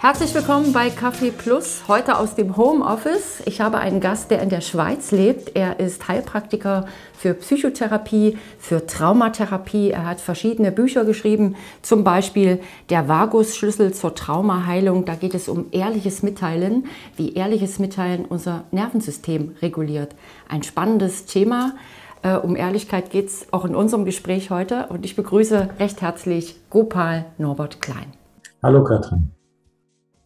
Herzlich willkommen bei Café Plus, heute aus dem Homeoffice. Ich habe einen Gast, der in der Schweiz lebt. Er ist Heilpraktiker für Psychotherapie, für Traumatherapie. Er hat verschiedene Bücher geschrieben, zum Beispiel Der Vagusschlüssel zur Traumaheilung. Da geht es um ehrliches Mitteilen, wie ehrliches Mitteilen unser Nervensystem reguliert. Ein spannendes Thema. Äh, um Ehrlichkeit geht es auch in unserem Gespräch heute. Und ich begrüße recht herzlich Gopal Norbert Klein. Hallo Katrin.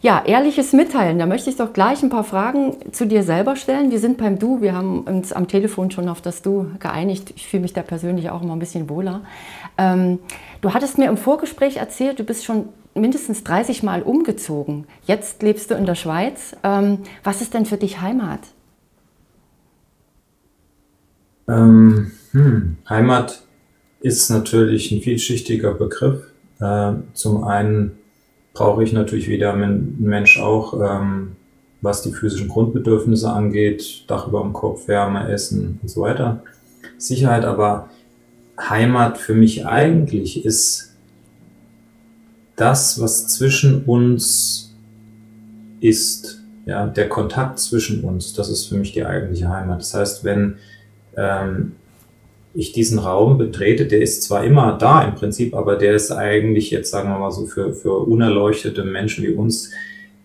Ja, ehrliches Mitteilen. Da möchte ich doch gleich ein paar Fragen zu dir selber stellen. Wir sind beim Du. Wir haben uns am Telefon schon auf das Du geeinigt. Ich fühle mich da persönlich auch immer ein bisschen wohler. Ähm, du hattest mir im Vorgespräch erzählt, du bist schon mindestens 30 Mal umgezogen. Jetzt lebst du in der Schweiz. Ähm, was ist denn für dich Heimat? Ähm, hm, Heimat ist natürlich ein vielschichtiger Begriff. Äh, zum einen brauche ich natürlich wieder ein Mensch auch, ähm, was die physischen Grundbedürfnisse angeht, Dach über dem Kopf, Wärme, Essen und so weiter. Sicherheit, aber Heimat für mich eigentlich ist das, was zwischen uns ist, ja, der Kontakt zwischen uns, das ist für mich die eigentliche Heimat. Das heißt, wenn ähm, ich diesen Raum betrete, der ist zwar immer da im Prinzip, aber der ist eigentlich jetzt, sagen wir mal so, für, für unerleuchtete Menschen wie uns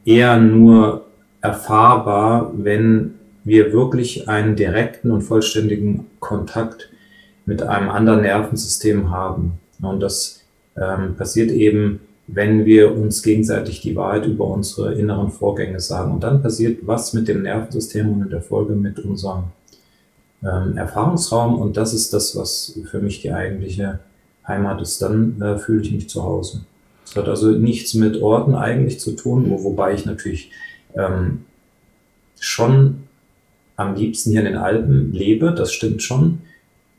eher nur erfahrbar, wenn wir wirklich einen direkten und vollständigen Kontakt mit einem anderen Nervensystem haben. Und das ähm, passiert eben, wenn wir uns gegenseitig die Wahrheit über unsere inneren Vorgänge sagen. Und dann passiert was mit dem Nervensystem und in der Folge mit unserem ähm, Erfahrungsraum und das ist das, was für mich die eigentliche Heimat ist. Dann äh, fühle ich mich zu Hause. Es hat also nichts mit Orten eigentlich zu tun, wo, wobei ich natürlich ähm, schon am liebsten hier in den Alpen lebe, das stimmt schon.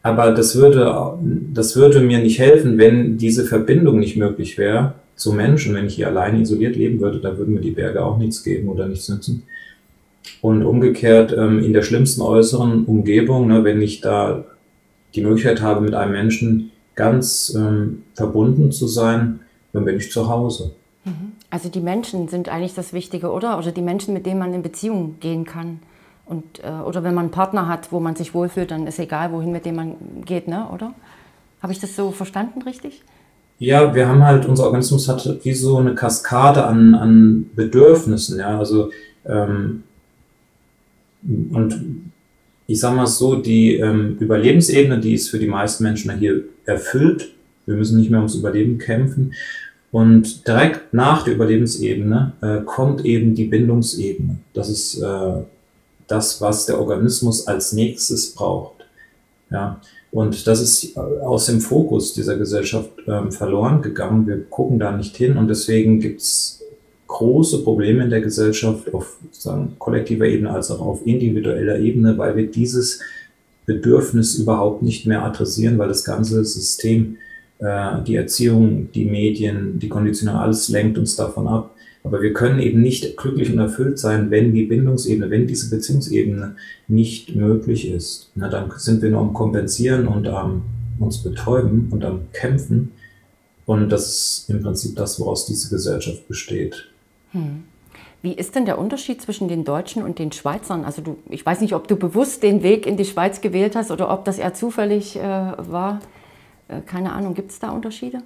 Aber das würde, das würde mir nicht helfen, wenn diese Verbindung nicht möglich wäre zu Menschen. Wenn ich hier alleine isoliert leben würde, da würden mir die Berge auch nichts geben oder nichts nützen. Und umgekehrt ähm, in der schlimmsten äußeren Umgebung, ne, wenn ich da die Möglichkeit habe, mit einem Menschen ganz ähm, verbunden zu sein, dann bin ich zu Hause. Mhm. Also die Menschen sind eigentlich das Wichtige, oder? Oder die Menschen, mit denen man in Beziehung gehen kann. Und, äh, oder wenn man einen Partner hat, wo man sich wohlfühlt, dann ist egal, wohin mit dem man geht, ne? oder? Habe ich das so verstanden richtig? Ja, wir haben halt, unser Organismus hat wie so eine Kaskade an, an Bedürfnissen. Ja? Also ähm, und ich sage mal so, die ähm, Überlebensebene, die ist für die meisten Menschen hier erfüllt. Wir müssen nicht mehr ums Überleben kämpfen. Und direkt nach der Überlebensebene äh, kommt eben die Bindungsebene. Das ist äh, das, was der Organismus als nächstes braucht. Ja. Und das ist aus dem Fokus dieser Gesellschaft ähm, verloren gegangen. Wir gucken da nicht hin und deswegen gibt's große Probleme in der Gesellschaft auf sagen, kollektiver Ebene als auch auf individueller Ebene, weil wir dieses Bedürfnis überhaupt nicht mehr adressieren, weil das ganze System, äh, die Erziehung, die Medien, die Konditionen, alles lenkt uns davon ab. Aber wir können eben nicht glücklich und erfüllt sein, wenn die Bindungsebene, wenn diese Beziehungsebene nicht möglich ist. Na, dann sind wir nur am Kompensieren und am uns betäuben und am Kämpfen. Und das ist im Prinzip das, woraus diese Gesellschaft besteht. Hm. Wie ist denn der Unterschied zwischen den Deutschen und den Schweizern? Also du, ich weiß nicht, ob du bewusst den Weg in die Schweiz gewählt hast oder ob das eher zufällig äh, war. Äh, keine Ahnung, gibt es da Unterschiede?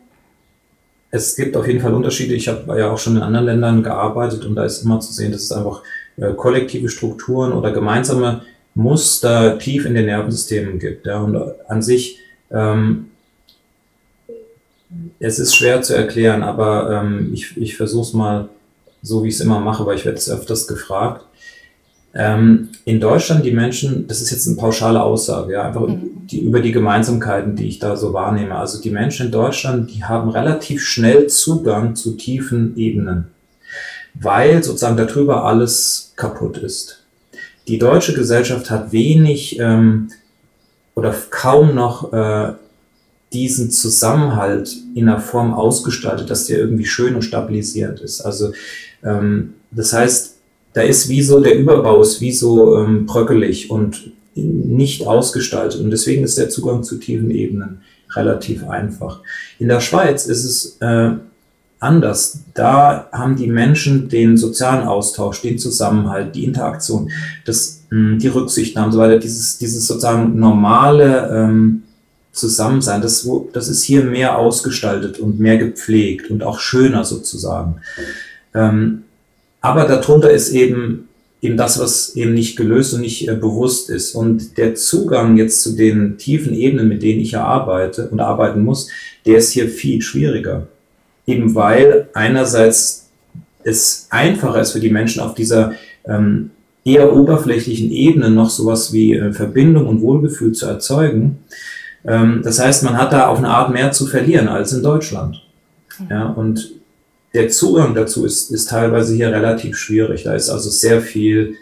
Es gibt auf jeden Fall Unterschiede. Ich habe ja auch schon in anderen Ländern gearbeitet und da ist immer zu sehen, dass es einfach äh, kollektive Strukturen oder gemeinsame Muster tief in den Nervensystemen gibt. Ja. Und an sich, ähm, es ist schwer zu erklären, aber ähm, ich, ich versuche es mal so wie ich es immer mache, weil ich werde es öfters gefragt. Ähm, in Deutschland die Menschen, das ist jetzt eine pauschale Aussage, ja, einfach mhm. die, über die Gemeinsamkeiten, die ich da so wahrnehme. Also die Menschen in Deutschland, die haben relativ schnell Zugang zu tiefen Ebenen, weil sozusagen darüber alles kaputt ist. Die deutsche Gesellschaft hat wenig ähm, oder kaum noch äh, diesen Zusammenhalt in einer Form ausgestaltet, dass der irgendwie schön und stabilisierend ist. Also ähm, das heißt, da ist wie so, der Überbau ist wie so ähm, bröckelig und nicht ausgestaltet. Und deswegen ist der Zugang zu tiefen Ebenen relativ einfach. In der Schweiz ist es äh, anders. Da haben die Menschen den sozialen Austausch, den Zusammenhalt, die Interaktion, das, hm, die Rücksichtnahme und so weiter, dieses, dieses sozusagen normale ähm, Zusammensein, das, das ist hier mehr ausgestaltet und mehr gepflegt und auch schöner sozusagen. Ähm, aber darunter ist eben eben das, was eben nicht gelöst und nicht äh, bewusst ist. Und der Zugang jetzt zu den tiefen Ebenen, mit denen ich ja arbeite und arbeiten muss, der ist hier viel schwieriger. Eben weil einerseits es einfacher ist für die Menschen auf dieser ähm, eher oberflächlichen Ebene noch sowas wie äh, Verbindung und Wohlgefühl zu erzeugen. Ähm, das heißt, man hat da auf eine Art mehr zu verlieren als in Deutschland. Ja, und der Zugang dazu ist, ist teilweise hier relativ schwierig. Da ist also sehr viel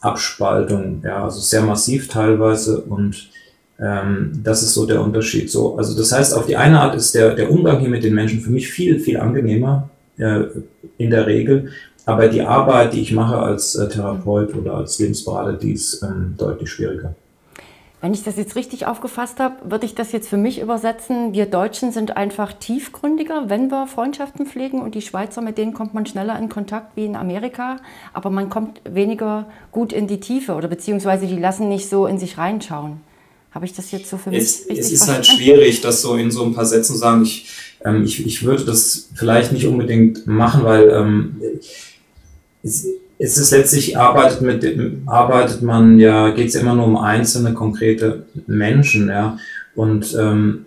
Abspaltung, ja, also sehr massiv teilweise und ähm, das ist so der Unterschied. So, also das heißt, auf die eine Art ist der, der Umgang hier mit den Menschen für mich viel, viel angenehmer äh, in der Regel, aber die Arbeit, die ich mache als äh, Therapeut oder als Lebensberater, die ist ähm, deutlich schwieriger. Wenn ich das jetzt richtig aufgefasst habe, würde ich das jetzt für mich übersetzen. Wir Deutschen sind einfach tiefgründiger, wenn wir Freundschaften pflegen und die Schweizer, mit denen kommt man schneller in Kontakt wie in Amerika, aber man kommt weniger gut in die Tiefe oder beziehungsweise die lassen nicht so in sich reinschauen. Habe ich das jetzt so für mich es, richtig Es ist halt verstanden? halt schwierig, das so in so ein paar Sätzen zu sagen. Ich, ähm, ich, ich würde das vielleicht nicht unbedingt machen, weil ähm, es, es ist letztlich arbeitet mit arbeitet man ja geht es immer nur um einzelne konkrete Menschen ja. Und ähm,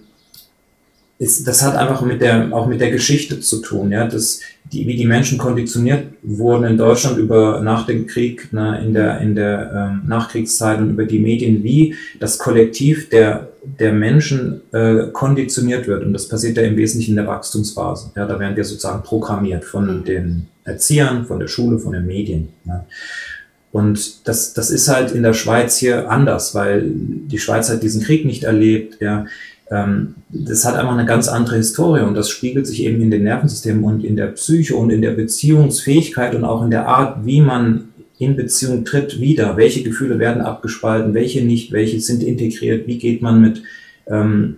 ist, das hat einfach mit der auch mit der Geschichte zu tun ja das die wie die Menschen konditioniert wurden in Deutschland über nach dem Krieg ne, in der in der ähm, Nachkriegszeit und über die Medien wie das Kollektiv der der Menschen äh, konditioniert wird und das passiert ja im Wesentlichen in der Wachstumsphase ja da werden wir sozusagen programmiert von den Erziehern, von der Schule, von den Medien. Ja. Und das, das ist halt in der Schweiz hier anders, weil die Schweiz hat diesen Krieg nicht erlebt. Ja. Ähm, das hat einfach eine ganz andere Historie und das spiegelt sich eben in den Nervensystemen und in der Psyche und in der Beziehungsfähigkeit und auch in der Art, wie man in Beziehung tritt, wieder. Welche Gefühle werden abgespalten, welche nicht, welche sind integriert, wie geht man mit ähm,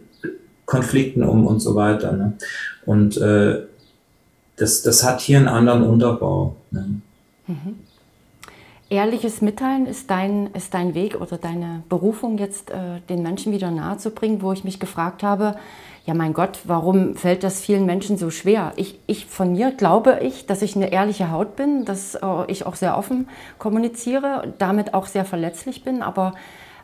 Konflikten um und so weiter. Ne? Und äh, das, das hat hier einen anderen Unterbau. Ne? Mhm. Ehrliches Mitteilen ist dein, ist dein Weg oder deine Berufung jetzt äh, den Menschen wieder nahe zu bringen, wo ich mich gefragt habe, ja mein Gott, warum fällt das vielen Menschen so schwer? Ich, ich von mir glaube ich, dass ich eine ehrliche Haut bin, dass äh, ich auch sehr offen kommuniziere, damit auch sehr verletzlich bin, aber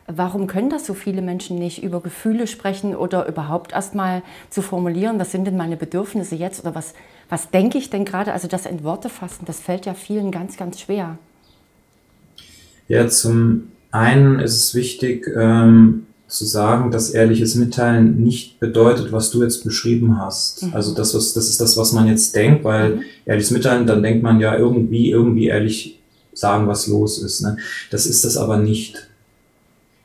Warum können das so viele Menschen nicht über Gefühle sprechen oder überhaupt erst mal zu formulieren, was sind denn meine Bedürfnisse jetzt oder was, was denke ich denn gerade? Also das in Worte fassen, das fällt ja vielen ganz, ganz schwer. Ja, zum einen ist es wichtig ähm, zu sagen, dass ehrliches Mitteilen nicht bedeutet, was du jetzt beschrieben hast. Mhm. Also das, was, das ist das, was man jetzt denkt, weil mhm. ehrliches Mitteilen, dann denkt man ja irgendwie, irgendwie ehrlich sagen, was los ist. Ne? Das ist das aber nicht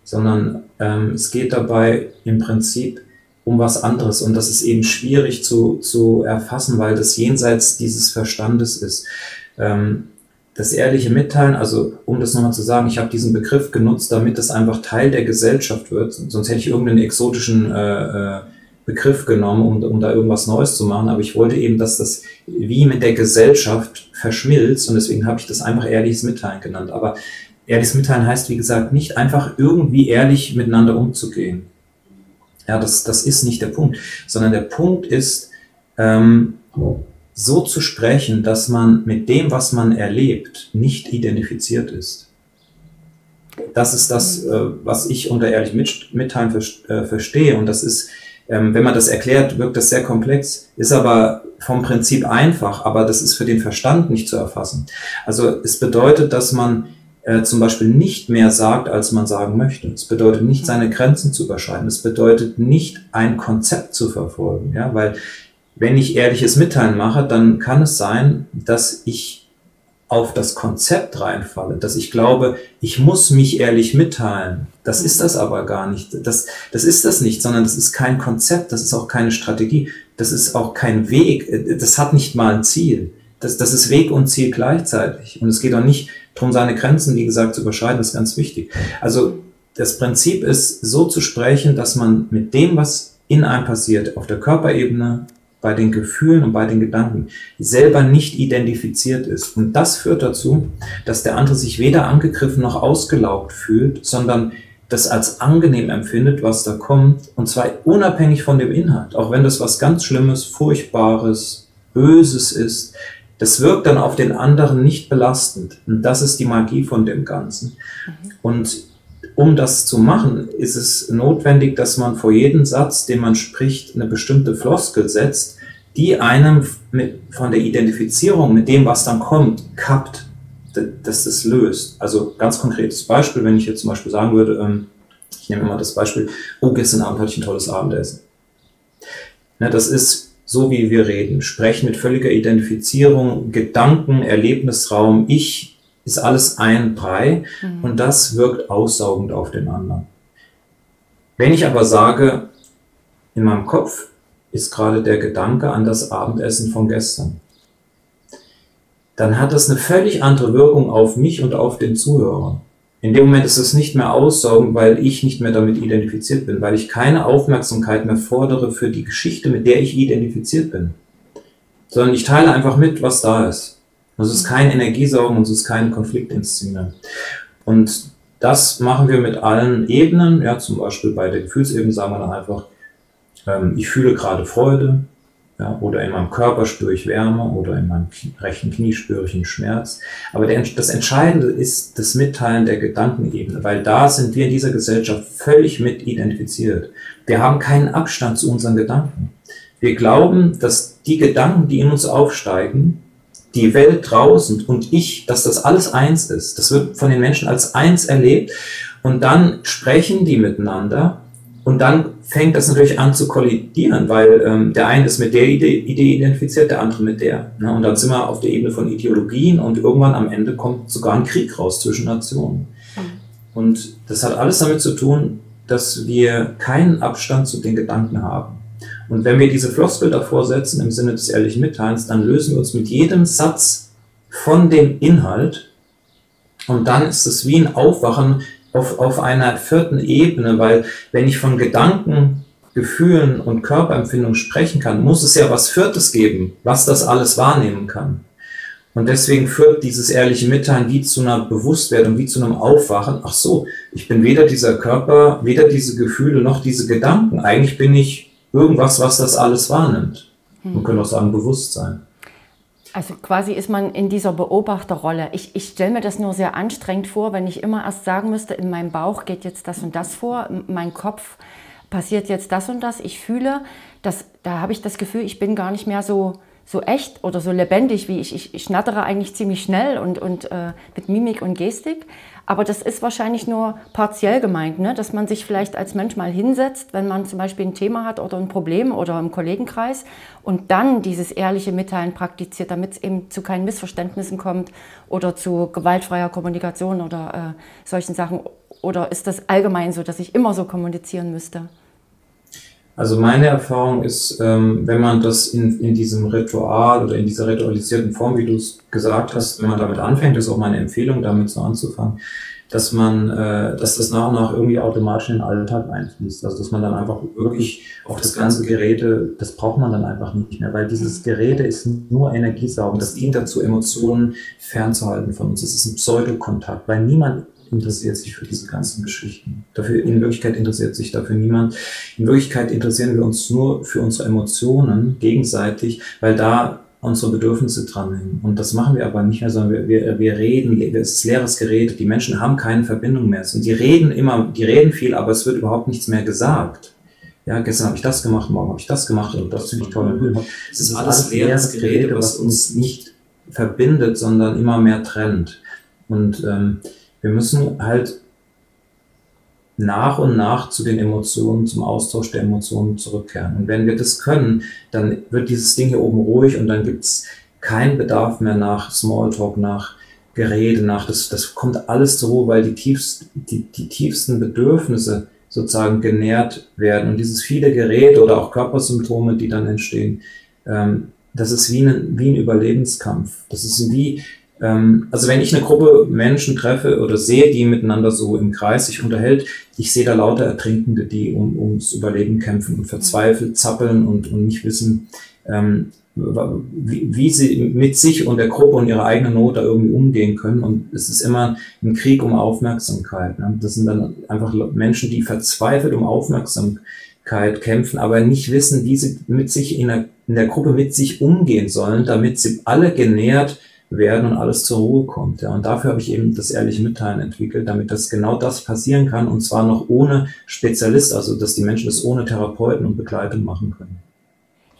sondern ähm, es geht dabei im Prinzip um was anderes und das ist eben schwierig zu, zu erfassen, weil das jenseits dieses Verstandes ist. Ähm, das ehrliche Mitteilen, also um das nochmal zu sagen, ich habe diesen Begriff genutzt, damit das einfach Teil der Gesellschaft wird, sonst hätte ich irgendeinen exotischen äh, äh, Begriff genommen, um, um da irgendwas Neues zu machen, aber ich wollte eben, dass das wie mit der Gesellschaft verschmilzt. Und deswegen habe ich das einfach ehrliches Mitteilen genannt. Aber Ehrliches Mitteilen heißt, wie gesagt, nicht einfach irgendwie ehrlich miteinander umzugehen. Ja, das, das ist nicht der Punkt, sondern der Punkt ist, ähm, so zu sprechen, dass man mit dem, was man erlebt, nicht identifiziert ist. Das ist das, äh, was ich unter ehrlich Mitteilen äh, verstehe. Und das ist, ähm, wenn man das erklärt, wirkt das sehr komplex, ist aber vom Prinzip einfach, aber das ist für den Verstand nicht zu erfassen. Also es bedeutet, dass man äh, zum Beispiel nicht mehr sagt, als man sagen möchte. Es bedeutet nicht, seine Grenzen zu überschreiten. Es bedeutet nicht, ein Konzept zu verfolgen. Ja, weil wenn ich ehrliches Mitteilen mache, dann kann es sein, dass ich auf das Konzept reinfalle, dass ich glaube, ich muss mich ehrlich mitteilen. Das ist das aber gar nicht. Das, das ist das nicht, sondern das ist kein Konzept, das ist auch keine Strategie, das ist auch kein Weg, das hat nicht mal ein Ziel. Das, das ist Weg und Ziel gleichzeitig. Und es geht auch nicht darum, seine Grenzen, wie gesagt, zu überschreiten, das ist ganz wichtig. Also das Prinzip ist, so zu sprechen, dass man mit dem, was in einem passiert, auf der Körperebene, bei den Gefühlen und bei den Gedanken selber nicht identifiziert ist. Und das führt dazu, dass der andere sich weder angegriffen noch ausgelaugt fühlt, sondern das als angenehm empfindet, was da kommt, und zwar unabhängig von dem Inhalt, auch wenn das was ganz Schlimmes, Furchtbares, Böses ist, das wirkt dann auf den anderen nicht belastend. Und das ist die Magie von dem Ganzen. Mhm. Und um das zu machen, ist es notwendig, dass man vor jedem Satz, den man spricht, eine bestimmte Floskel setzt, die einem mit, von der Identifizierung mit dem, was dann kommt, kappt, dass das löst. Also ganz konkretes Beispiel, wenn ich jetzt zum Beispiel sagen würde, ähm, ich nehme immer das Beispiel, oh, gestern Abend hatte ich ein tolles Abendessen. Ne, das ist so, wie wir reden. Sprechen mit völliger Identifizierung, Gedanken, Erlebnisraum, ich, ist alles ein Brei mhm. und das wirkt aussaugend auf den anderen. Wenn ich aber sage, in meinem Kopf ist gerade der Gedanke an das Abendessen von gestern, dann hat das eine völlig andere Wirkung auf mich und auf den Zuhörer. In dem Moment ist es nicht mehr aussaugend, weil ich nicht mehr damit identifiziert bin, weil ich keine Aufmerksamkeit mehr fordere für die Geschichte, mit der ich identifiziert bin, sondern ich teile einfach mit, was da ist. Und es ist kein Energiesaugen und es ist keine Konfliktinszenierung. Und das machen wir mit allen Ebenen. Ja, zum Beispiel bei der Gefühlsebene sagen wir dann einfach, ähm, ich fühle gerade Freude, ja, oder in meinem Körper spüre ich Wärme oder in meinem rechten Knie spüre ich einen Schmerz. Aber der, das Entscheidende ist das Mitteilen der Gedankenebene, weil da sind wir in dieser Gesellschaft völlig mit identifiziert. Wir haben keinen Abstand zu unseren Gedanken. Wir glauben, dass die Gedanken, die in uns aufsteigen, die Welt draußen und ich, dass das alles eins ist. Das wird von den Menschen als eins erlebt. Und dann sprechen die miteinander und dann fängt das natürlich an zu kollidieren, weil ähm, der eine ist mit der Idee, Idee identifiziert, der andere mit der. Ne? Und dann sind wir auf der Ebene von Ideologien und irgendwann am Ende kommt sogar ein Krieg raus zwischen Nationen. Mhm. Und das hat alles damit zu tun, dass wir keinen Abstand zu den Gedanken haben. Und wenn wir diese Floskel davor setzen im Sinne des ehrlichen Mitteilens, dann lösen wir uns mit jedem Satz von dem Inhalt und dann ist es wie ein Aufwachen auf, auf einer vierten Ebene, weil wenn ich von Gedanken, Gefühlen und Körperempfindungen sprechen kann, muss es ja was Viertes geben, was das alles wahrnehmen kann. Und deswegen führt dieses ehrliche Mitteilen wie zu einer Bewusstwerdung, wie zu einem Aufwachen. Ach so, ich bin weder dieser Körper, weder diese Gefühle noch diese Gedanken. Eigentlich bin ich irgendwas, was das alles wahrnimmt. Man hm. könnte auch sagen Bewusstsein. Also quasi ist man in dieser Beobachterrolle. Ich, ich stelle mir das nur sehr anstrengend vor, wenn ich immer erst sagen müsste, in meinem Bauch geht jetzt das und das vor, mein Kopf passiert jetzt das und das, ich fühle, dass, da habe ich das Gefühl, ich bin gar nicht mehr so, so echt oder so lebendig wie ich. Ich, ich schnattere eigentlich ziemlich schnell und, und äh, mit Mimik und Gestik. Aber das ist wahrscheinlich nur partiell gemeint, ne? dass man sich vielleicht als Mensch mal hinsetzt, wenn man zum Beispiel ein Thema hat oder ein Problem oder im Kollegenkreis und dann dieses ehrliche Mitteilen praktiziert, damit es eben zu keinen Missverständnissen kommt oder zu gewaltfreier Kommunikation oder äh, solchen Sachen. Oder ist das allgemein so, dass ich immer so kommunizieren müsste? Also meine Erfahrung ist, ähm, wenn man das in, in diesem Ritual oder in dieser ritualisierten Form, wie du es gesagt hast, wenn man damit anfängt, ist auch meine Empfehlung, damit so anzufangen, dass man, äh, dass das nach und nach irgendwie automatisch in den Alltag einfließt. Also dass man dann einfach wirklich auch das ganze Geräte, das braucht man dann einfach nicht mehr, weil dieses Geräte ist nur Energiesaugen. Das dient dazu, Emotionen fernzuhalten von uns. Das ist ein Pseudokontakt, weil niemand interessiert sich für diese ganzen Geschichten. Dafür, in Wirklichkeit interessiert sich dafür niemand. In Wirklichkeit interessieren wir uns nur für unsere Emotionen gegenseitig, weil da unsere Bedürfnisse dranhängen. Und das machen wir aber nicht mehr, sondern wir, wir, wir reden, es ist leeres Gerät, die Menschen haben keine Verbindung mehr. Und die reden immer, die reden viel, aber es wird überhaupt nichts mehr gesagt. Ja, gestern habe ich das gemacht, morgen habe ich das gemacht und das finde ich toll. Es ist alles leeres Gerät, was uns nicht verbindet, sondern immer mehr trennt. Und ähm, wir müssen halt nach und nach zu den Emotionen, zum Austausch der Emotionen zurückkehren. Und wenn wir das können, dann wird dieses Ding hier oben ruhig und dann gibt's keinen Bedarf mehr nach Smalltalk, nach Gerede, nach das, das kommt alles zur Ruhe, weil die, tiefst, die, die tiefsten Bedürfnisse sozusagen genährt werden. Und dieses viele Gerede oder auch Körpersymptome, die dann entstehen, ähm, das ist wie ein, wie ein Überlebenskampf. Das ist wie also wenn ich eine Gruppe Menschen treffe oder sehe, die miteinander so im Kreis sich unterhält, ich sehe da lauter Ertrinkende, die um, ums Überleben kämpfen und verzweifelt zappeln und, und nicht wissen, ähm, wie, wie sie mit sich und der Gruppe und ihrer eigenen Not da irgendwie umgehen können. Und es ist immer ein Krieg um Aufmerksamkeit. Ne? Das sind dann einfach Menschen, die verzweifelt um Aufmerksamkeit kämpfen, aber nicht wissen, wie sie mit sich in der, in der Gruppe mit sich umgehen sollen, damit sie alle genährt werden und alles zur Ruhe kommt. Ja. Und dafür habe ich eben das ehrliche Mitteilen entwickelt, damit das genau das passieren kann und zwar noch ohne Spezialist, also dass die Menschen das ohne Therapeuten und Begleitung machen können.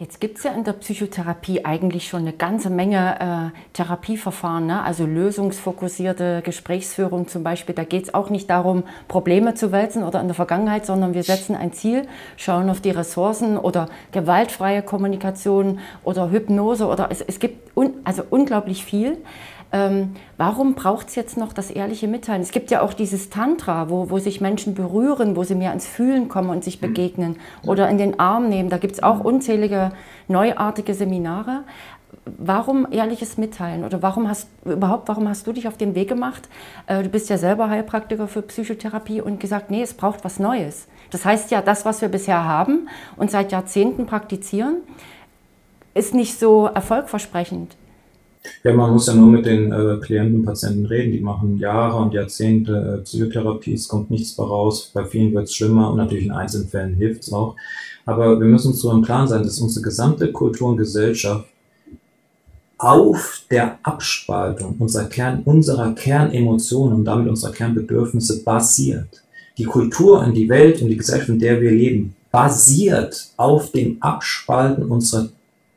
Jetzt gibt es ja in der Psychotherapie eigentlich schon eine ganze Menge äh, Therapieverfahren, ne? also lösungsfokussierte Gesprächsführung zum Beispiel. Da geht es auch nicht darum, Probleme zu wälzen oder in der Vergangenheit, sondern wir setzen ein Ziel, schauen auf die Ressourcen oder gewaltfreie Kommunikation oder Hypnose oder es, es gibt un, also unglaublich viel. Ähm, warum braucht es jetzt noch das ehrliche Mitteilen? Es gibt ja auch dieses Tantra, wo, wo sich Menschen berühren, wo sie mehr ins Fühlen kommen und sich mhm. begegnen oder in den Arm nehmen. Da gibt es auch unzählige neuartige Seminare. Warum ehrliches Mitteilen oder warum hast überhaupt warum hast du dich auf den Weg gemacht? Äh, du bist ja selber Heilpraktiker für Psychotherapie und gesagt, nee, es braucht was Neues. Das heißt ja, das, was wir bisher haben und seit Jahrzehnten praktizieren, ist nicht so erfolgversprechend. Ja, man muss ja nur mit den äh, Klienten, Patienten reden. Die machen Jahre und Jahrzehnte äh, Psychotherapie, es kommt nichts mehr raus. Bei vielen wird es schlimmer und natürlich in einzelnen Fällen hilft es auch. Aber wir müssen uns so im Klaren sein, dass unsere gesamte Kultur und Gesellschaft auf der Abspaltung unserer, Kern, unserer Kernemotionen und damit unserer Kernbedürfnisse basiert. Die Kultur und die Welt und die Gesellschaft, in der wir leben, basiert auf dem Abspalten unserer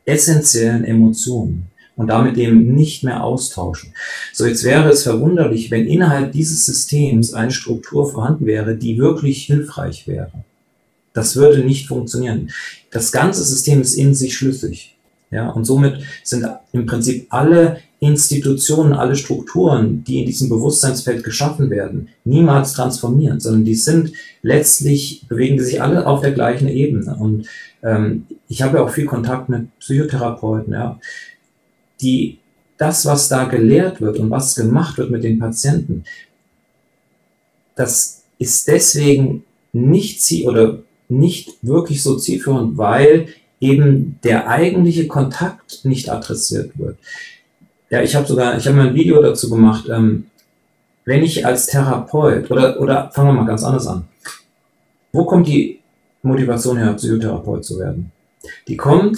essentiellen Emotionen und damit eben nicht mehr austauschen. So, jetzt wäre es verwunderlich, wenn innerhalb dieses Systems eine Struktur vorhanden wäre, die wirklich hilfreich wäre. Das würde nicht funktionieren. Das ganze System ist in sich schlüssig. Ja, und somit sind im Prinzip alle Institutionen, alle Strukturen, die in diesem Bewusstseinsfeld geschaffen werden, niemals transformieren, sondern die sind letztlich, bewegen die sich alle auf der gleichen Ebene. Und ähm, ich habe ja auch viel Kontakt mit Psychotherapeuten, ja die, das, was da gelehrt wird und was gemacht wird mit den Patienten, das ist deswegen nicht ziel oder nicht wirklich so zielführend, weil eben der eigentliche Kontakt nicht adressiert wird. Ja, ich habe sogar, ich habe mal ein Video dazu gemacht, ähm, wenn ich als Therapeut oder, oder fangen wir mal ganz anders an. Wo kommt die Motivation her, Psychotherapeut zu werden? Die kommt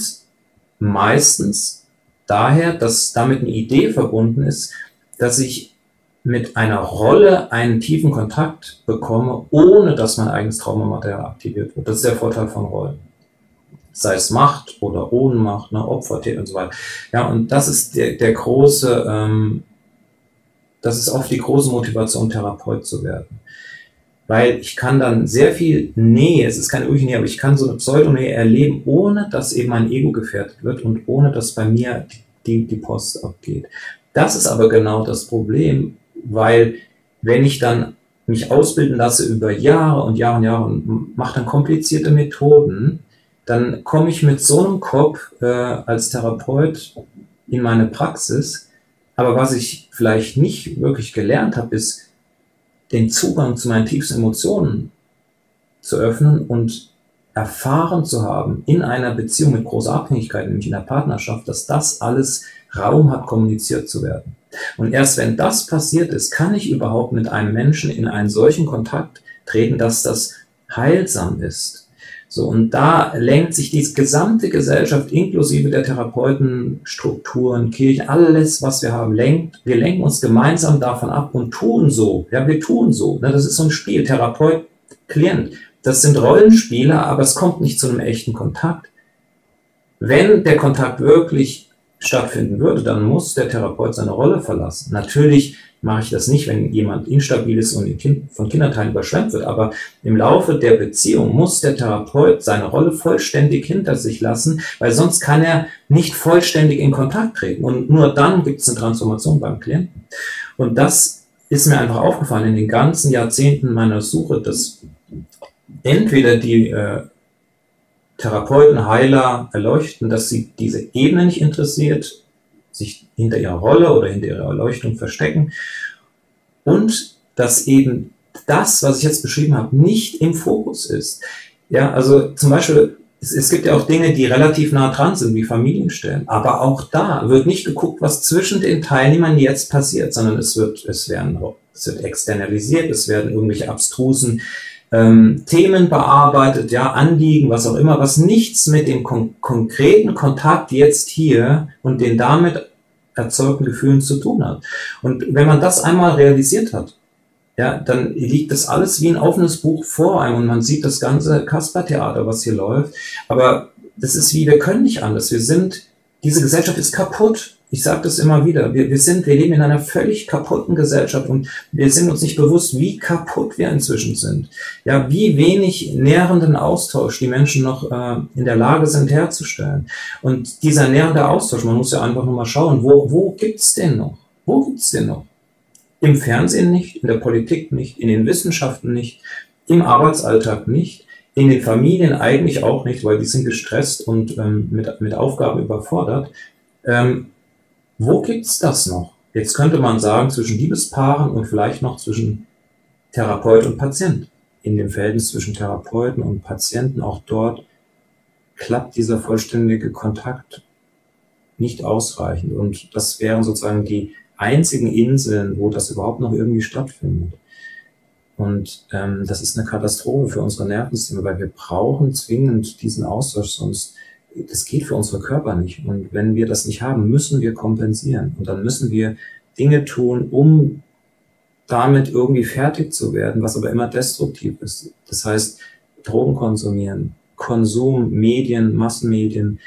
meistens daher, dass damit eine Idee verbunden ist, dass ich mit einer Rolle einen tiefen Kontakt bekomme, ohne dass mein eigenes Traumamaterial aktiviert wird. Das ist der Vorteil von Rollen. Sei es Macht oder Ohnmacht, ne, Opfertäter und so weiter. Ja, und das ist der, der große, ähm, das ist oft die große Motivation, Therapeut zu werden weil ich kann dann sehr viel Nähe, es ist keine wirkliche Nähe, aber ich kann so eine Pseudonähe erleben, ohne dass eben mein Ego gefährdet wird und ohne dass bei mir die, die Post abgeht. Das ist aber genau das Problem, weil wenn ich dann mich ausbilden lasse über Jahre und Jahre und Jahre und mache dann komplizierte Methoden, dann komme ich mit so einem Kopf äh, als Therapeut in meine Praxis. Aber was ich vielleicht nicht wirklich gelernt habe, ist, den Zugang zu meinen tiefsten Emotionen zu öffnen und erfahren zu haben in einer Beziehung mit großer Abhängigkeit, nämlich in der Partnerschaft, dass das alles Raum hat, kommuniziert zu werden. Und erst wenn das passiert ist, kann ich überhaupt mit einem Menschen in einen solchen Kontakt treten, dass das heilsam ist. So, und da lenkt sich die gesamte Gesellschaft inklusive der Therapeuten, Strukturen, Kirchen, alles, was wir haben, lenkt. Wir lenken uns gemeinsam davon ab und tun so. Ja, wir tun so. Ne, das ist so ein Spiel. Therapeut, Klient. Das sind Rollenspiele, aber es kommt nicht zu einem echten Kontakt. Wenn der Kontakt wirklich stattfinden würde, dann muss der Therapeut seine Rolle verlassen. Natürlich mache ich das nicht, wenn jemand instabil ist und von Kinderteilen überschwemmt wird, aber im Laufe der Beziehung muss der Therapeut seine Rolle vollständig hinter sich lassen, weil sonst kann er nicht vollständig in Kontakt treten. Und nur dann gibt es eine Transformation beim Klienten. Und das ist mir einfach aufgefallen in den ganzen Jahrzehnten meiner Suche, dass entweder die äh, Therapeuten, Heiler erleuchten, dass sie diese Ebene nicht interessiert, sich hinter ihrer Rolle oder hinter ihrer Erleuchtung verstecken. Und dass eben das, was ich jetzt beschrieben habe, nicht im Fokus ist. Ja, also zum Beispiel, es, es gibt ja auch Dinge, die relativ nah dran sind, wie Familienstellen. Aber auch da wird nicht geguckt, was zwischen den Teilnehmern jetzt passiert, sondern es wird, es werden, es wird externalisiert, es werden irgendwelche abstrusen ähm, Themen bearbeitet, ja, Anliegen, was auch immer, was nichts mit dem kon konkreten Kontakt jetzt hier und den damit erzeugten Gefühlen zu tun hat. Und wenn man das einmal realisiert hat, ja, dann liegt das alles wie ein offenes Buch vor einem und man sieht das ganze Kaspertheater, was hier läuft. Aber das ist wie, wir können nicht anders. Wir sind, diese Gesellschaft ist kaputt. Ich sage das immer wieder. Wir, wir sind, wir leben in einer völlig kaputten Gesellschaft und wir sind uns nicht bewusst, wie kaputt wir inzwischen sind. Ja, wie wenig nährenden Austausch die Menschen noch äh, in der Lage sind herzustellen. Und dieser nährende Austausch, man muss ja einfach nur mal schauen, wo, wo gibt's den noch? Wo gibt's den noch? Im Fernsehen nicht, in der Politik nicht, in den Wissenschaften nicht, im Arbeitsalltag nicht, in den Familien eigentlich auch nicht, weil die sind gestresst und ähm, mit, mit Aufgaben überfordert. Ähm, wo gibt's das noch? Jetzt könnte man sagen, zwischen Liebespaaren und vielleicht noch zwischen Therapeut und Patient. In dem Verhältnis zwischen Therapeuten und Patienten, auch dort klappt dieser vollständige Kontakt nicht ausreichend. Und das wären sozusagen die einzigen Inseln, wo das überhaupt noch irgendwie stattfindet. Und ähm, das ist eine Katastrophe für unsere Nervensysteme, weil wir brauchen zwingend diesen Austausch, sonst das geht für unsere Körper nicht. Und wenn wir das nicht haben, müssen wir kompensieren. Und dann müssen wir Dinge tun, um damit irgendwie fertig zu werden, was aber immer destruktiv ist. Das heißt, Drogen konsumieren, Konsum, Medien, Massenmedien,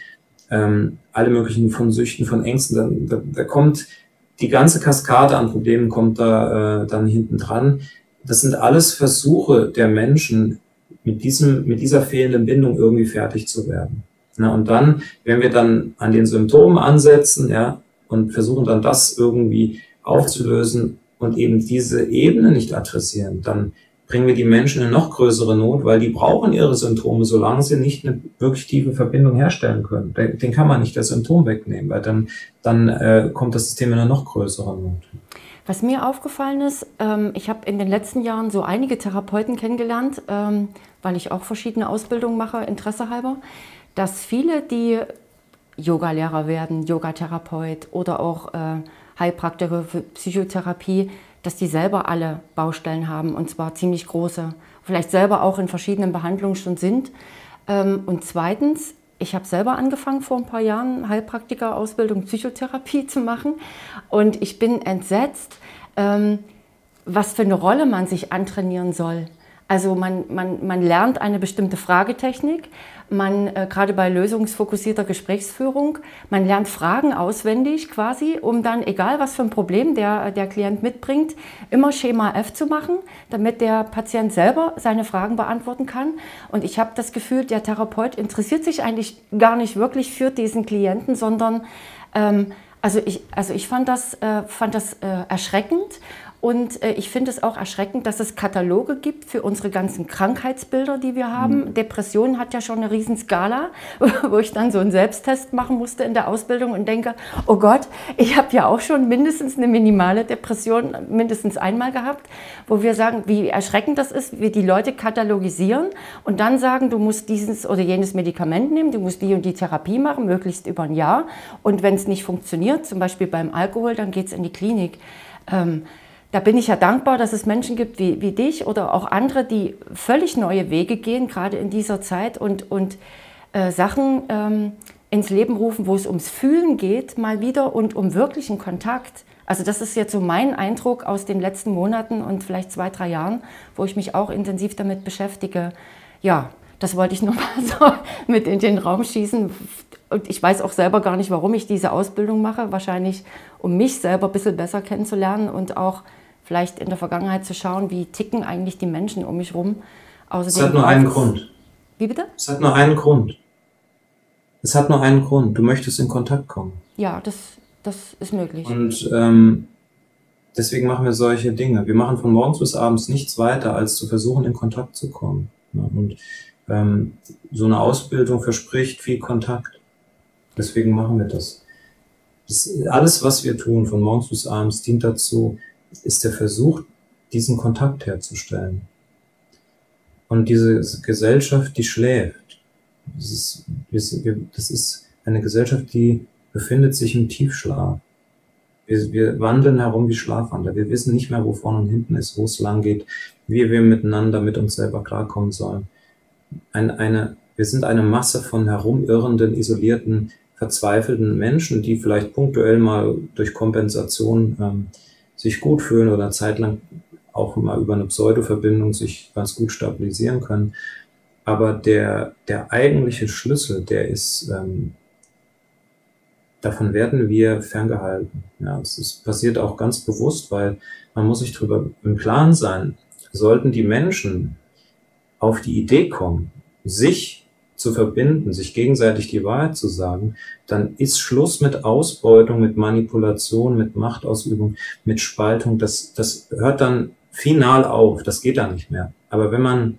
ähm, alle möglichen von Süchten, von Ängsten, da, da, da kommt die ganze Kaskade an Problemen kommt da äh, dann hinten dran. Das sind alles Versuche der Menschen, mit diesem, mit dieser fehlenden Bindung irgendwie fertig zu werden. Na, und dann, wenn wir dann an den Symptomen ansetzen, ja, und versuchen dann das irgendwie aufzulösen und eben diese Ebene nicht adressieren, dann bringen wir die Menschen in noch größere Not, weil die brauchen ihre Symptome, solange sie nicht eine wirklich tiefe Verbindung herstellen können. Den, den kann man nicht das Symptom wegnehmen, weil dann, dann äh, kommt das System in eine noch größere Not. Was mir aufgefallen ist, ähm, ich habe in den letzten Jahren so einige Therapeuten kennengelernt, ähm, weil ich auch verschiedene Ausbildungen mache, Interesse halber, dass viele, die Yogalehrer werden, Yogatherapeut oder auch äh, Heilpraktiker für Psychotherapie, dass die selber alle Baustellen haben und zwar ziemlich große, vielleicht selber auch in verschiedenen Behandlungen schon sind. Ähm, und zweitens, ich habe selber angefangen vor ein paar Jahren Heilpraktiker-Ausbildung Psychotherapie zu machen und ich bin entsetzt, ähm, was für eine Rolle man sich antrainieren soll. Also man, man, man lernt eine bestimmte Fragetechnik, man äh, gerade bei lösungsfokussierter Gesprächsführung, man lernt Fragen auswendig quasi, um dann, egal was für ein Problem der, der Klient mitbringt, immer Schema F zu machen, damit der Patient selber seine Fragen beantworten kann. Und ich habe das Gefühl, der Therapeut interessiert sich eigentlich gar nicht wirklich für diesen Klienten, sondern ähm, also ich, also ich fand das, äh, fand das äh, erschreckend und äh, ich finde es auch erschreckend, dass es Kataloge gibt für unsere ganzen Krankheitsbilder, die wir haben. Mhm. Depression hat ja schon eine Riesenskala, wo ich dann so einen Selbsttest machen musste in der Ausbildung und denke, oh Gott, ich habe ja auch schon mindestens eine minimale Depression mindestens einmal gehabt, wo wir sagen, wie erschreckend das ist, wie die Leute katalogisieren und dann sagen, du musst dieses oder jenes Medikament nehmen, du musst die und die Therapie machen, möglichst über ein Jahr. Und wenn es nicht funktioniert, zum Beispiel beim Alkohol, dann geht es in die Klinik. Ähm, da bin ich ja dankbar, dass es Menschen gibt wie, wie dich oder auch andere, die völlig neue Wege gehen, gerade in dieser Zeit und, und äh, Sachen ähm, ins Leben rufen, wo es ums Fühlen geht, mal wieder und um wirklichen Kontakt. Also das ist jetzt so mein Eindruck aus den letzten Monaten und vielleicht zwei, drei Jahren, wo ich mich auch intensiv damit beschäftige. Ja, das wollte ich nur mal so mit in den Raum schießen. Und ich weiß auch selber gar nicht, warum ich diese Ausbildung mache. Wahrscheinlich, um mich selber ein bisschen besser kennenzulernen und auch vielleicht in der Vergangenheit zu schauen, wie ticken eigentlich die Menschen um mich rum. es hat nur einen Grund. Wie bitte? Es hat nur einen Grund. Es hat nur einen Grund. Du möchtest in Kontakt kommen. Ja, das, das ist möglich. Und ähm, deswegen machen wir solche Dinge. Wir machen von morgens bis abends nichts weiter, als zu versuchen, in Kontakt zu kommen. Und ähm, so eine Ausbildung verspricht viel Kontakt. Deswegen machen wir das. Das, alles, was wir tun, von morgens bis abends, dient dazu, ist der Versuch, diesen Kontakt herzustellen. Und diese Gesellschaft, die schläft. Das ist, das ist eine Gesellschaft, die befindet sich im Tiefschlaf. Wir, wir wandeln herum wie Schlafwandler. Wir wissen nicht mehr, wo vorne und hinten ist, wo es lang geht, wie wir miteinander mit uns selber klarkommen sollen. Ein, eine, wir sind eine Masse von herumirrenden, isolierten, verzweifelten Menschen, die vielleicht punktuell mal durch Kompensation ähm, sich gut fühlen oder zeitlang auch mal über eine Pseudo-Verbindung sich ganz gut stabilisieren können. Aber der, der eigentliche Schlüssel, der ist ähm, davon werden wir ferngehalten. Ja, ist, passiert auch ganz bewusst, weil man muss sich darüber im Klaren sein, sollten die Menschen auf die Idee kommen, sich zu verbinden, sich gegenseitig die Wahrheit zu sagen, dann ist Schluss mit Ausbeutung, mit Manipulation, mit Machtausübung, mit Spaltung. Das, das hört dann final auf, das geht dann nicht mehr. Aber wenn man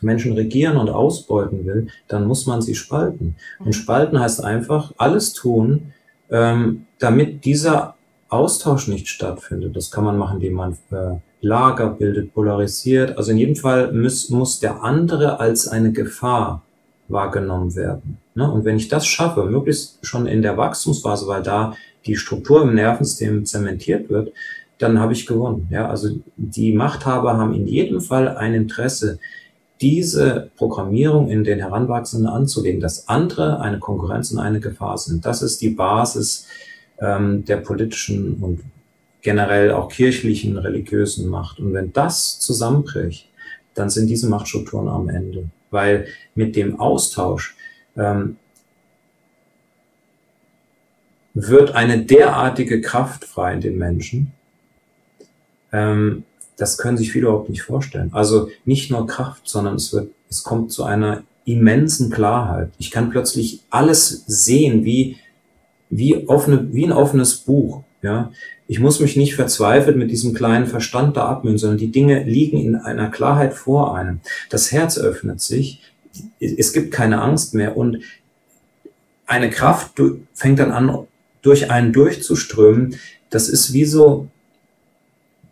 Menschen regieren und ausbeuten will, dann muss man sie spalten. Und mhm. spalten heißt einfach alles tun, ähm, damit dieser Austausch nicht stattfindet. Das kann man machen, indem man äh, Lager bildet, polarisiert. Also in jedem Fall muss, muss der andere als eine Gefahr wahrgenommen werden. Ne? Und wenn ich das schaffe, möglichst schon in der Wachstumsphase, weil da die Struktur im Nervensystem zementiert wird, dann habe ich gewonnen. Ja, also die Machthaber haben in jedem Fall ein Interesse, diese Programmierung in den Heranwachsenden anzulegen, dass andere eine Konkurrenz und eine Gefahr sind. Das ist die Basis ähm, der politischen und generell auch kirchlichen, religiösen Macht. Und wenn das zusammenbricht, dann sind diese Machtstrukturen am Ende. Weil mit dem Austausch ähm, wird eine derartige Kraft frei in den Menschen, ähm, das können sich viele überhaupt nicht vorstellen. Also nicht nur Kraft, sondern es wird, es kommt zu einer immensen Klarheit. Ich kann plötzlich alles sehen, wie, wie, offene, wie ein offenes Buch. Ja, ich muss mich nicht verzweifelt mit diesem kleinen Verstand da abmühen, sondern die Dinge liegen in einer Klarheit vor einem. Das Herz öffnet sich. Es gibt keine Angst mehr und eine Kraft fängt dann an, durch einen durchzuströmen. Das ist wie so,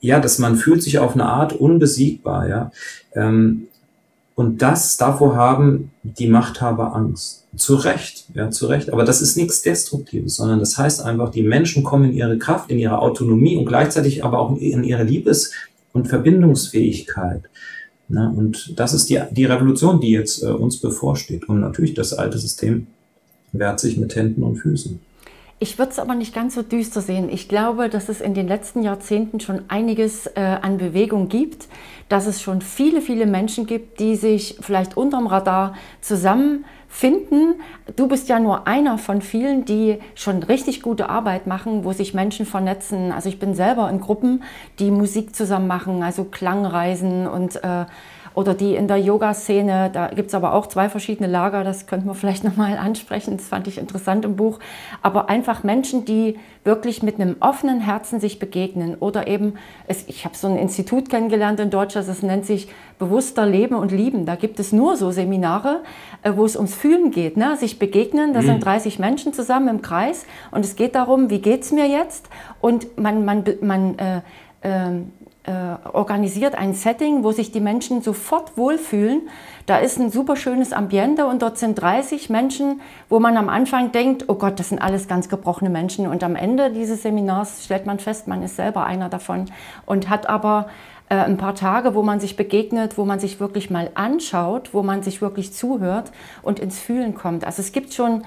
ja, dass man fühlt sich auf eine Art unbesiegbar, ja. Ähm, und das, davor haben die Machthaber Angst. Zu Recht, ja, zu Recht. Aber das ist nichts Destruktives, sondern das heißt einfach, die Menschen kommen in ihre Kraft, in ihre Autonomie und gleichzeitig aber auch in ihre Liebes- und Verbindungsfähigkeit. Na, und das ist die, die Revolution, die jetzt äh, uns bevorsteht. Und natürlich, das alte System wehrt sich mit Händen und Füßen. Ich würde es aber nicht ganz so düster sehen. Ich glaube, dass es in den letzten Jahrzehnten schon einiges äh, an Bewegung gibt, dass es schon viele, viele Menschen gibt, die sich vielleicht unterm Radar zusammenfinden. Du bist ja nur einer von vielen, die schon richtig gute Arbeit machen, wo sich Menschen vernetzen. Also ich bin selber in Gruppen, die Musik zusammen machen, also Klangreisen und äh, oder die in der Yoga-Szene, da gibt es aber auch zwei verschiedene Lager, das könnte man vielleicht nochmal ansprechen, das fand ich interessant im Buch. Aber einfach Menschen, die wirklich mit einem offenen Herzen sich begegnen oder eben, es, ich habe so ein Institut kennengelernt in Deutschland, das nennt sich Bewusster Leben und Lieben. Da gibt es nur so Seminare, äh, wo es ums Fühlen geht, ne? sich begegnen, da mhm. sind 30 Menschen zusammen im Kreis und es geht darum, wie geht es mir jetzt und man, man, man äh, äh, äh, organisiert ein Setting, wo sich die Menschen sofort wohlfühlen. Da ist ein super schönes Ambiente und dort sind 30 Menschen, wo man am Anfang denkt, oh Gott, das sind alles ganz gebrochene Menschen. Und am Ende dieses Seminars stellt man fest, man ist selber einer davon und hat aber äh, ein paar Tage, wo man sich begegnet, wo man sich wirklich mal anschaut, wo man sich wirklich zuhört und ins Fühlen kommt. Also es gibt schon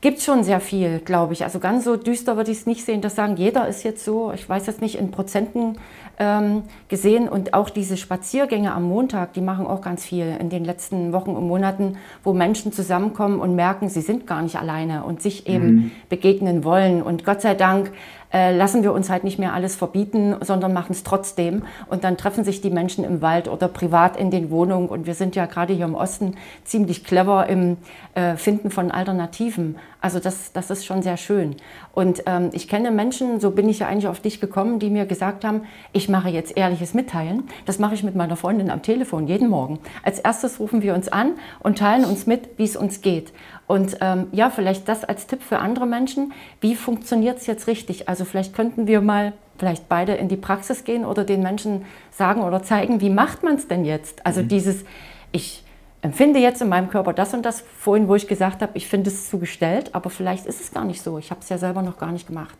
gibt schon sehr viel, glaube ich. Also ganz so düster würde ich es nicht sehen, dass sagen, jeder ist jetzt so, ich weiß jetzt nicht in Prozenten ähm, gesehen und auch diese Spaziergänge am Montag, die machen auch ganz viel in den letzten Wochen und Monaten, wo Menschen zusammenkommen und merken, sie sind gar nicht alleine und sich eben mhm. begegnen wollen. Und Gott sei Dank äh, lassen wir uns halt nicht mehr alles verbieten, sondern machen es trotzdem. Und dann treffen sich die Menschen im Wald oder privat in den Wohnungen. Und wir sind ja gerade hier im Osten ziemlich clever im äh, Finden von Alternativen. Also das, das ist schon sehr schön. Und ähm, ich kenne Menschen, so bin ich ja eigentlich auf dich gekommen, die mir gesagt haben, ich mache jetzt ehrliches Mitteilen. Das mache ich mit meiner Freundin am Telefon jeden Morgen. Als erstes rufen wir uns an und teilen uns mit, wie es uns geht. Und ähm, ja, vielleicht das als Tipp für andere Menschen. Wie funktioniert es jetzt richtig? Also vielleicht könnten wir mal vielleicht beide in die Praxis gehen oder den Menschen sagen oder zeigen, wie macht man es denn jetzt? Also mhm. dieses, ich empfinde jetzt in meinem Körper das und das vorhin, wo ich gesagt habe, ich finde es zugestellt, aber vielleicht ist es gar nicht so. Ich habe es ja selber noch gar nicht gemacht.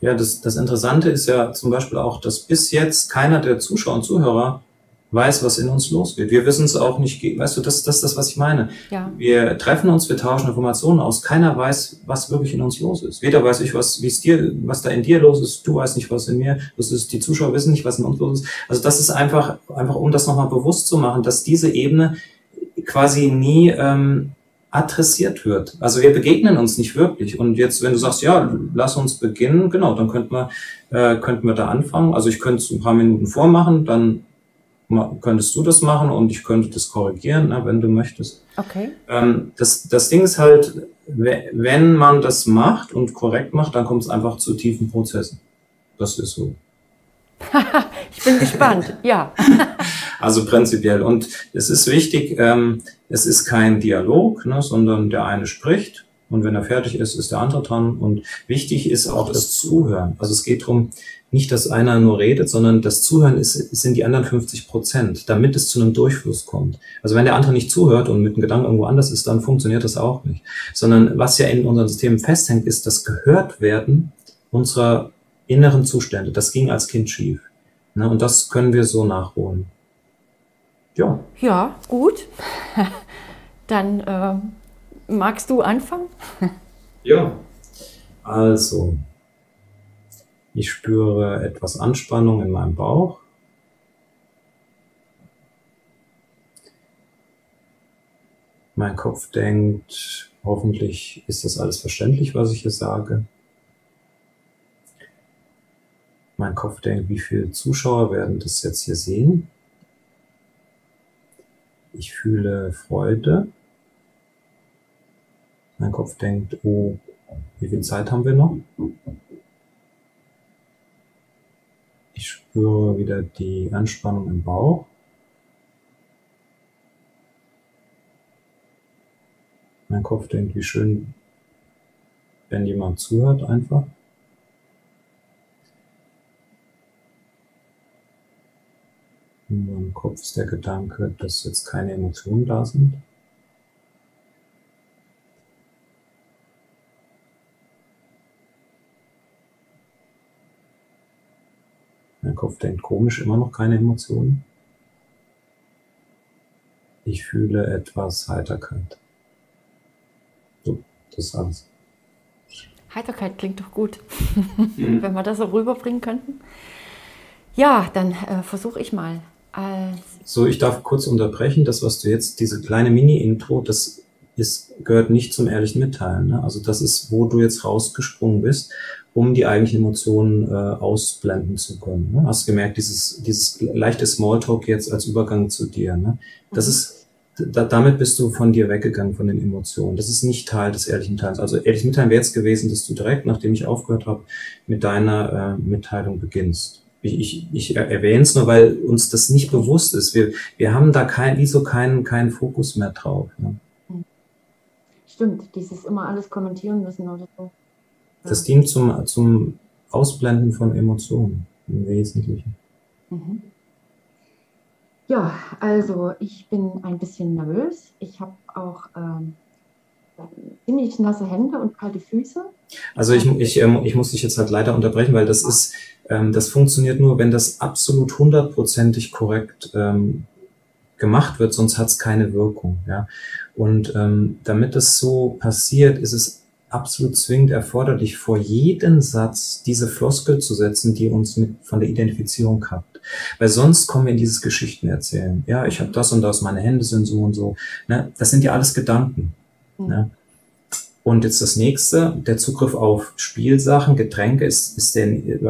Ja, das, das Interessante ist ja zum Beispiel auch, dass bis jetzt keiner der Zuschauer und Zuhörer weiß, was in uns losgeht. Wir wissen es auch nicht, weißt du, das, das ist das, was ich meine. Ja. Wir treffen uns, wir tauschen Informationen aus. Keiner weiß, was wirklich in uns los ist. Weder weiß ich, was, wie es dir, was da in dir los ist. Du weißt nicht, was in mir los ist. Die Zuschauer wissen nicht, was in uns los ist. Also das ist einfach, einfach, um das nochmal bewusst zu machen, dass diese Ebene quasi nie ähm, adressiert wird. Also wir begegnen uns nicht wirklich. Und jetzt, wenn du sagst, ja, lass uns beginnen, genau, dann könnten wir, äh, könnten wir da anfangen. Also ich könnte es ein paar Minuten vormachen, dann könntest du das machen und ich könnte das korrigieren, ne, wenn du möchtest. Okay. Ähm, das, das Ding ist halt, wenn man das macht und korrekt macht, dann kommt es einfach zu tiefen Prozessen. Das ist so. ich bin gespannt, ja. also prinzipiell. Und es ist wichtig, ähm, es ist kein Dialog, ne, sondern der eine spricht und wenn er fertig ist, ist der andere dran. Und wichtig ist auch das Zuhören. Also es geht darum, nicht, dass einer nur redet, sondern das Zuhören ist, sind die anderen 50 Prozent, damit es zu einem Durchfluss kommt. Also wenn der andere nicht zuhört und mit dem Gedanken irgendwo anders ist, dann funktioniert das auch nicht. Sondern was ja in unserem System festhängt, ist das Gehörtwerden unserer inneren Zustände. Das ging als Kind schief. Ne? Und das können wir so nachholen. Ja. Ja, gut. Dann äh, magst du anfangen? ja. Also, ich spüre etwas Anspannung in meinem Bauch. Mein Kopf denkt, hoffentlich ist das alles verständlich, was ich hier sage. Mein Kopf denkt, wie viele Zuschauer werden das jetzt hier sehen. Ich fühle Freude. Mein Kopf denkt, oh, wie viel Zeit haben wir noch? Ich spüre wieder die Anspannung im Bauch. Mein Kopf denkt, wie schön, wenn jemand zuhört einfach. In meinem Kopf ist der Gedanke, dass jetzt keine Emotionen da sind. Mein Kopf denkt komisch, immer noch keine Emotionen. Ich fühle etwas Heiterkeit. So, das ist alles. Heiterkeit klingt doch gut, mhm. wenn wir das so rüberbringen könnten. Ja, dann äh, versuche ich mal. Äh, so, ich darf kurz unterbrechen. Das, was du jetzt, diese kleine Mini-Intro, das ist, gehört nicht zum ehrlichen Mitteilen. Ne? Also das ist, wo du jetzt rausgesprungen bist um die eigentlichen Emotionen äh, ausblenden zu können. Ne? Hast gemerkt, dieses, dieses leichte Smalltalk jetzt als Übergang zu dir. Ne? Das mhm. ist, da, damit bist du von dir weggegangen, von den Emotionen. Das ist nicht Teil des ehrlichen Teils. Also ehrlich mitteilen wäre jetzt gewesen, dass du direkt, nachdem ich aufgehört habe, mit deiner äh, Mitteilung beginnst. Ich, ich, ich erwähne es nur, weil uns das nicht bewusst ist. Wir, wir haben da kein, wie so keinen, keinen Fokus mehr drauf. Ne? Stimmt, dieses immer alles kommentieren müssen oder so. Das dient zum, zum Ausblenden von Emotionen im Wesentlichen. Mhm. Ja, also ich bin ein bisschen nervös. Ich habe auch ähm, ziemlich nasse Hände und kalte Füße. Also ich, ich, ähm, ich muss dich jetzt halt leider unterbrechen, weil das ist, ähm, das funktioniert nur, wenn das absolut hundertprozentig korrekt ähm, gemacht wird, sonst hat es keine Wirkung. Ja? Und ähm, damit es so passiert, ist es absolut zwingend erforderlich, vor jeden Satz diese Floskel zu setzen, die uns mit von der Identifizierung kappt. Weil sonst kommen wir in dieses Geschichten erzählen. Ja, ich habe das und das, meine Hände sind so und so. Ne? Das sind ja alles Gedanken. Mhm. Ne? Und jetzt das nächste, der Zugriff auf Spielsachen, Getränke ist, ist denn,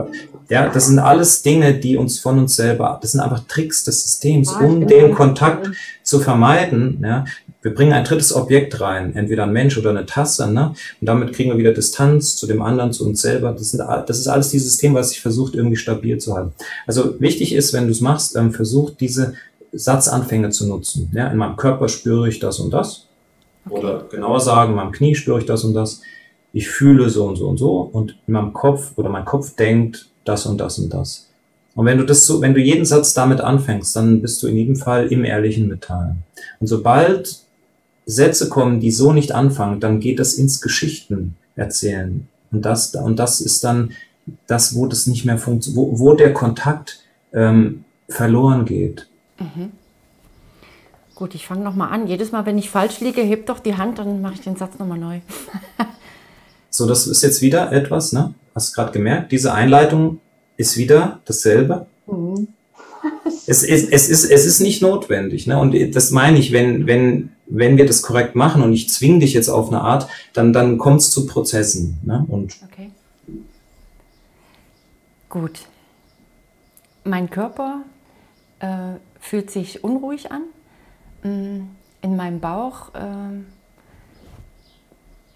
ja, das sind alles Dinge, die uns von uns selber, das sind einfach Tricks des Systems, um den Kontakt zu vermeiden. Ja. Wir bringen ein drittes Objekt rein, entweder ein Mensch oder eine Tasse, ne? Und damit kriegen wir wieder Distanz zu dem anderen, zu uns selber. Das, sind, das ist alles dieses System, was sich versucht, irgendwie stabil zu halten. Also wichtig ist, wenn du es machst, ähm, versuch diese Satzanfänge zu nutzen. Ja? In meinem Körper spüre ich das und das. Okay. Oder genauer sagen, in meinem Knie spüre ich das und das. Ich fühle so und so und so und in meinem Kopf oder mein Kopf denkt das und das und das. Und wenn du das so, wenn du jeden Satz damit anfängst, dann bist du in jedem Fall im ehrlichen Mitteilen. Und sobald Sätze kommen, die so nicht anfangen, dann geht das ins Geschichten erzählen. Und das, und das ist dann das, wo das nicht mehr funktioniert, wo, wo der Kontakt ähm, verloren geht. Mhm. Gut, ich fange nochmal an. Jedes Mal, wenn ich falsch liege, heb doch die Hand, dann mache ich den Satz nochmal neu. so, das ist jetzt wieder etwas, ne? Hast du gerade gemerkt? Diese Einleitung ist wieder dasselbe. Mhm. es, ist, es, ist, es ist nicht notwendig. Ne? Und das meine ich, wenn, wenn, wenn wir das korrekt machen und ich zwinge dich jetzt auf eine Art, dann, dann kommt es zu Prozessen. Ne? Und okay. Gut. Mein Körper äh, fühlt sich unruhig an. Mm, in meinem Bauch, äh,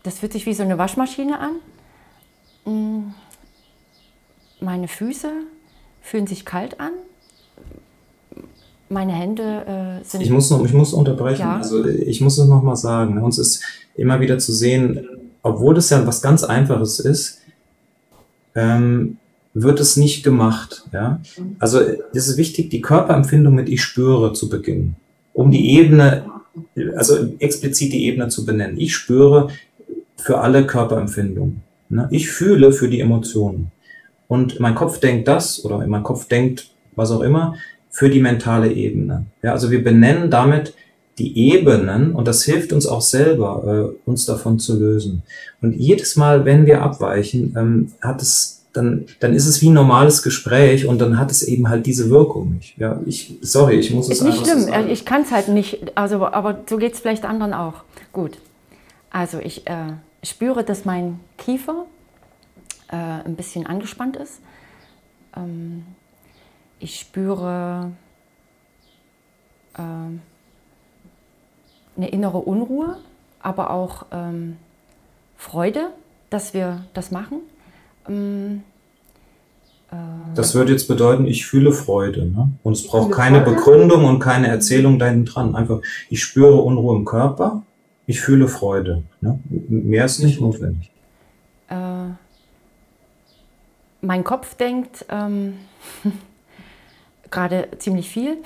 das fühlt sich wie so eine Waschmaschine an. Mm, meine Füße fühlen sich kalt an. Meine Hände äh, sind. Ich muss, noch, ich muss unterbrechen. Ja. Also ich muss es nochmal sagen. Uns ist immer wieder zu sehen, obwohl das ja was ganz Einfaches ist, ähm, wird es nicht gemacht. Ja? Also es ist wichtig, die Körperempfindung mit ich spüre zu beginnen, um die Ebene, also explizit die Ebene zu benennen. Ich spüre für alle Körperempfindungen. Ne? Ich fühle für die Emotionen. Und mein Kopf denkt das oder mein Kopf denkt was auch immer für die mentale Ebene. Ja, also wir benennen damit die Ebenen und das hilft uns auch selber, äh, uns davon zu lösen. Und jedes Mal, wenn wir abweichen, ähm, hat es dann, dann ist es wie ein normales Gespräch und dann hat es eben halt diese Wirkung nicht. Ja, ich, sorry, ich muss es ist nicht schlimm. So ich kann es halt nicht, also, aber so geht es vielleicht anderen auch. Gut. Also ich äh, spüre, dass mein Kiefer äh, ein bisschen angespannt ist. Ähm, ich spüre äh, eine innere Unruhe, aber auch ähm, Freude, dass wir das machen. Ähm, äh, das würde jetzt bedeuten, ich fühle Freude. Ne? Und es braucht keine Freude. Begründung und keine Erzählung dahin dran. Einfach, ich spüre Unruhe im Körper, ich fühle Freude. Ne? Mehr ist nicht notwendig. Äh, mein Kopf denkt ähm, gerade ziemlich viel.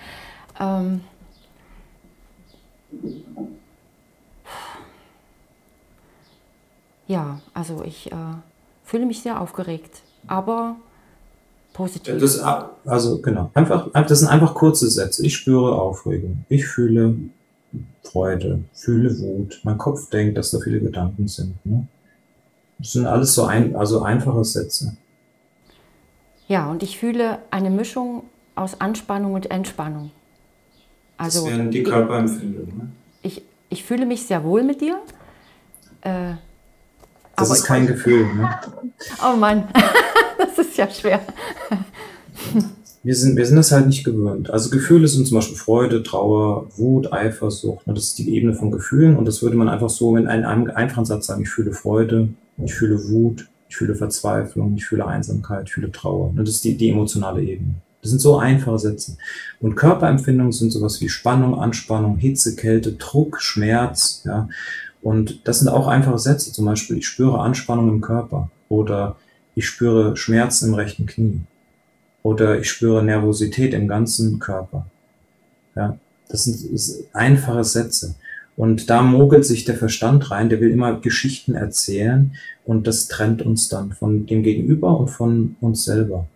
ähm, ja, also ich äh, fühle mich sehr aufgeregt, aber positiv. Das, also genau, einfach, das sind einfach kurze Sätze. Ich spüre Aufregung, ich fühle Freude, fühle Wut. Mein Kopf denkt, dass da viele Gedanken sind. Ne? Das sind alles so ein, also einfache Sätze. Ja, und ich fühle eine Mischung aus Anspannung und Entspannung. Also, das wären die Körperempfindungen. Ne? Ich, ich fühle mich sehr wohl mit dir. Äh, das ist kein Gefühl. Ne? Oh Mann, das ist ja schwer. Wir sind, wir sind das halt nicht gewöhnt. Also Gefühle sind zum Beispiel Freude, Trauer, Wut, Eifersucht. Das ist die Ebene von Gefühlen und das würde man einfach so in einem einfachen Satz sagen. Ich fühle Freude, ich fühle Wut, ich fühle Verzweiflung, ich fühle Einsamkeit, ich fühle Trauer. Das ist die, die emotionale Ebene. Das sind so einfache Sätze. Und Körperempfindungen sind sowas wie Spannung, Anspannung, Hitze, Kälte, Druck, Schmerz, ja. Und das sind auch einfache Sätze, zum Beispiel, ich spüre Anspannung im Körper oder ich spüre Schmerzen im rechten Knie oder ich spüre Nervosität im ganzen Körper. Ja, das sind einfache Sätze. Und da mogelt sich der Verstand rein, der will immer Geschichten erzählen und das trennt uns dann von dem Gegenüber und von uns selber.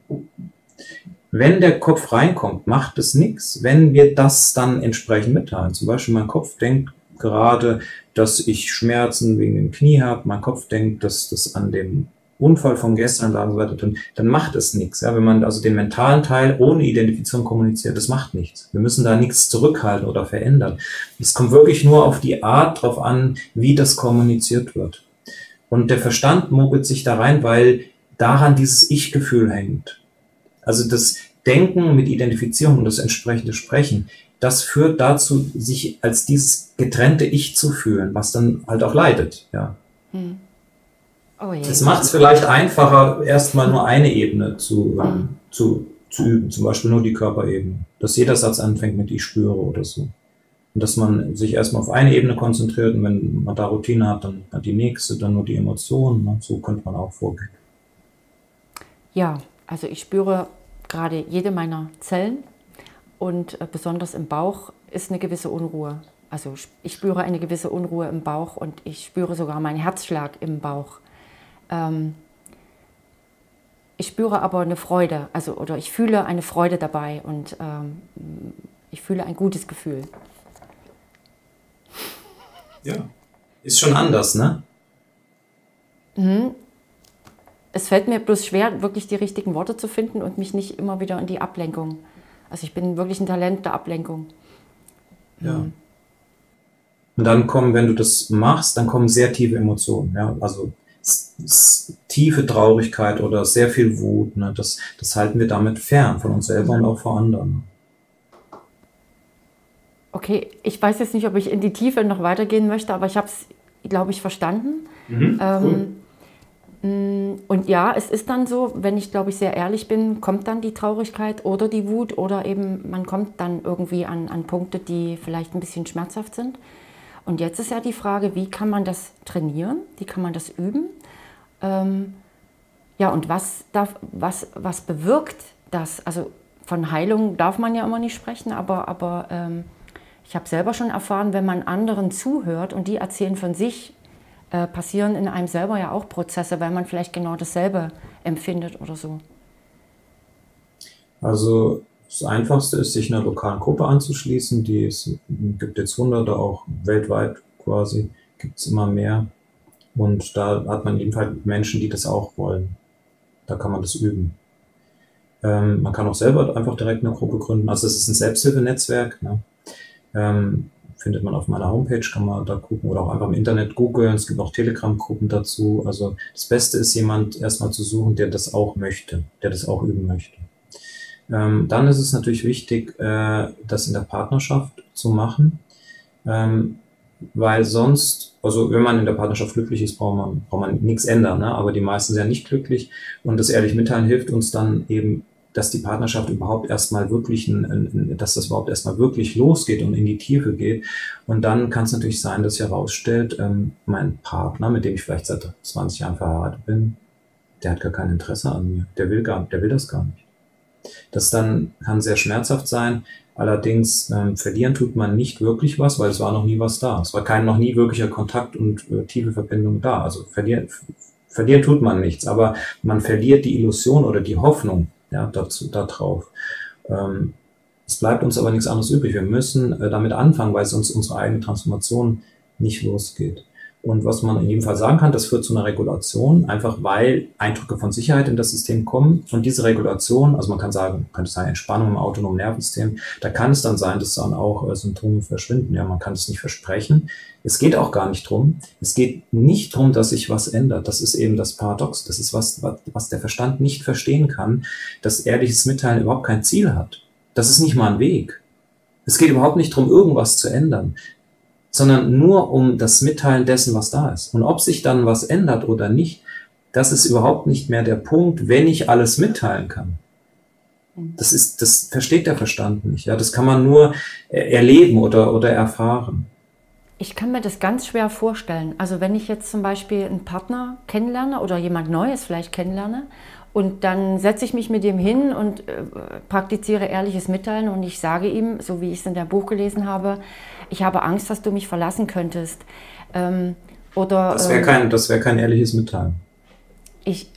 Wenn der Kopf reinkommt, macht es nichts, wenn wir das dann entsprechend mitteilen. Zum Beispiel mein Kopf denkt gerade, dass ich Schmerzen wegen dem Knie habe, mein Kopf denkt, dass das an dem Unfall von gestern lag und so weiter, dann, dann macht es nichts. Ja? Wenn man also den mentalen Teil ohne Identifizierung kommuniziert, das macht nichts. Wir müssen da nichts zurückhalten oder verändern. Es kommt wirklich nur auf die Art drauf an, wie das kommuniziert wird. Und der Verstand mogelt sich da rein, weil daran dieses Ich-Gefühl hängt. Also das Denken mit Identifizierung und das entsprechende Sprechen, das führt dazu, sich als dieses getrennte Ich zu fühlen, was dann halt auch leidet. Ja. Hm. Oh das macht es vielleicht einfacher, erstmal nur eine Ebene zu, hm. ähm, zu, zu üben, zum Beispiel nur die Körperebene. Dass jeder Satz anfängt mit Ich spüre oder so. Und dass man sich erstmal auf eine Ebene konzentriert und wenn man da Routine hat, dann die nächste, dann nur die Emotionen. Ne? So könnte man auch vorgehen. Ja, also ich spüre gerade jede meiner Zellen und äh, besonders im Bauch ist eine gewisse Unruhe. Also ich spüre eine gewisse Unruhe im Bauch und ich spüre sogar meinen Herzschlag im Bauch. Ähm, ich spüre aber eine Freude, also oder ich fühle eine Freude dabei und ähm, ich fühle ein gutes Gefühl. Ja, ist schon anders, ne? Mhm. Es fällt mir bloß schwer, wirklich die richtigen Worte zu finden und mich nicht immer wieder in die Ablenkung. Also ich bin wirklich ein Talent der Ablenkung. Ja. Mhm. Und dann kommen, wenn du das machst, dann kommen sehr tiefe Emotionen. Ja? Also tiefe Traurigkeit oder sehr viel Wut. Ne? Das, das halten wir damit fern von uns selber und auch vor anderen. Okay, ich weiß jetzt nicht, ob ich in die Tiefe noch weitergehen möchte, aber ich habe es, glaube ich, verstanden. Mhm, ähm, cool. Mm, und ja, es ist dann so, wenn ich, glaube ich, sehr ehrlich bin, kommt dann die Traurigkeit oder die Wut oder eben man kommt dann irgendwie an, an Punkte, die vielleicht ein bisschen schmerzhaft sind. Und jetzt ist ja die Frage, wie kann man das trainieren? Wie kann man das üben? Ähm, ja, und was, darf, was, was bewirkt das? Also von Heilung darf man ja immer nicht sprechen, aber, aber ähm, ich habe selber schon erfahren, wenn man anderen zuhört und die erzählen von sich, äh, passieren in einem selber ja auch Prozesse, weil man vielleicht genau dasselbe empfindet oder so. Also das Einfachste ist, sich einer lokalen Gruppe anzuschließen. Die es gibt jetzt hunderte, auch weltweit quasi, gibt es immer mehr. Und da hat man jedenfalls Menschen, die das auch wollen. Da kann man das üben. Ähm, man kann auch selber einfach direkt eine Gruppe gründen. Also es ist ein Selbsthilfenetzwerk. Ne? Ähm, findet man auf meiner Homepage, kann man da gucken oder auch einfach im Internet googeln. Es gibt auch Telegram-Gruppen dazu. Also das Beste ist, jemand erstmal zu suchen, der das auch möchte, der das auch üben möchte. Ähm, dann ist es natürlich wichtig, äh, das in der Partnerschaft zu machen, ähm, weil sonst, also wenn man in der Partnerschaft glücklich ist, braucht man, braucht man nichts ändern, ne? aber die meisten sind ja nicht glücklich und das ehrlich mitteilen hilft uns dann eben, dass die Partnerschaft überhaupt erstmal wirklich, ein, ein, dass das überhaupt erstmal wirklich losgeht und in die Tiefe geht. Und dann kann es natürlich sein, dass sich herausstellt, ähm, mein Partner, mit dem ich vielleicht seit 20 Jahren verheiratet bin, der hat gar kein Interesse an mir. Der will gar, der will das gar nicht. Das dann kann sehr schmerzhaft sein. Allerdings ähm, verlieren tut man nicht wirklich was, weil es war noch nie was da. Es war kein noch nie wirklicher Kontakt und äh, tiefe Verbindung da. Also verlieren, verlieren tut man nichts, aber man verliert die Illusion oder die Hoffnung ja, dazu, darauf. Ähm, es bleibt uns aber nichts anderes übrig. Wir müssen äh, damit anfangen, weil es uns unsere eigene Transformation nicht losgeht. Und was man in jedem Fall sagen kann, das führt zu einer Regulation, einfach weil Eindrücke von Sicherheit in das System kommen. Und diese Regulation, also man kann sagen, könnte sagen Entspannung im autonomen Nervensystem, da kann es dann sein, dass dann auch äh, Symptome verschwinden. Ja, man kann es nicht versprechen. Es geht auch gar nicht drum. Es geht nicht drum, dass sich was ändert. Das ist eben das Paradox. Das ist was, was der Verstand nicht verstehen kann, dass ehrliches Mitteilen überhaupt kein Ziel hat. Das ist nicht mal ein Weg. Es geht überhaupt nicht drum, irgendwas zu ändern sondern nur um das Mitteilen dessen, was da ist. Und ob sich dann was ändert oder nicht, das ist überhaupt nicht mehr der Punkt, wenn ich alles mitteilen kann. Das ist, das versteht der Verstand nicht. Ja, das kann man nur erleben oder, oder erfahren. Ich kann mir das ganz schwer vorstellen. Also wenn ich jetzt zum Beispiel einen Partner kennenlerne oder jemand Neues vielleicht kennenlerne und dann setze ich mich mit ihm hin und äh, praktiziere ehrliches Mitteilen und ich sage ihm, so wie ich es in der Buch gelesen habe, ich habe Angst, dass du mich verlassen könntest. Ähm, oder, das wäre ähm, kein, wär kein ehrliches Mitteilen. Ich,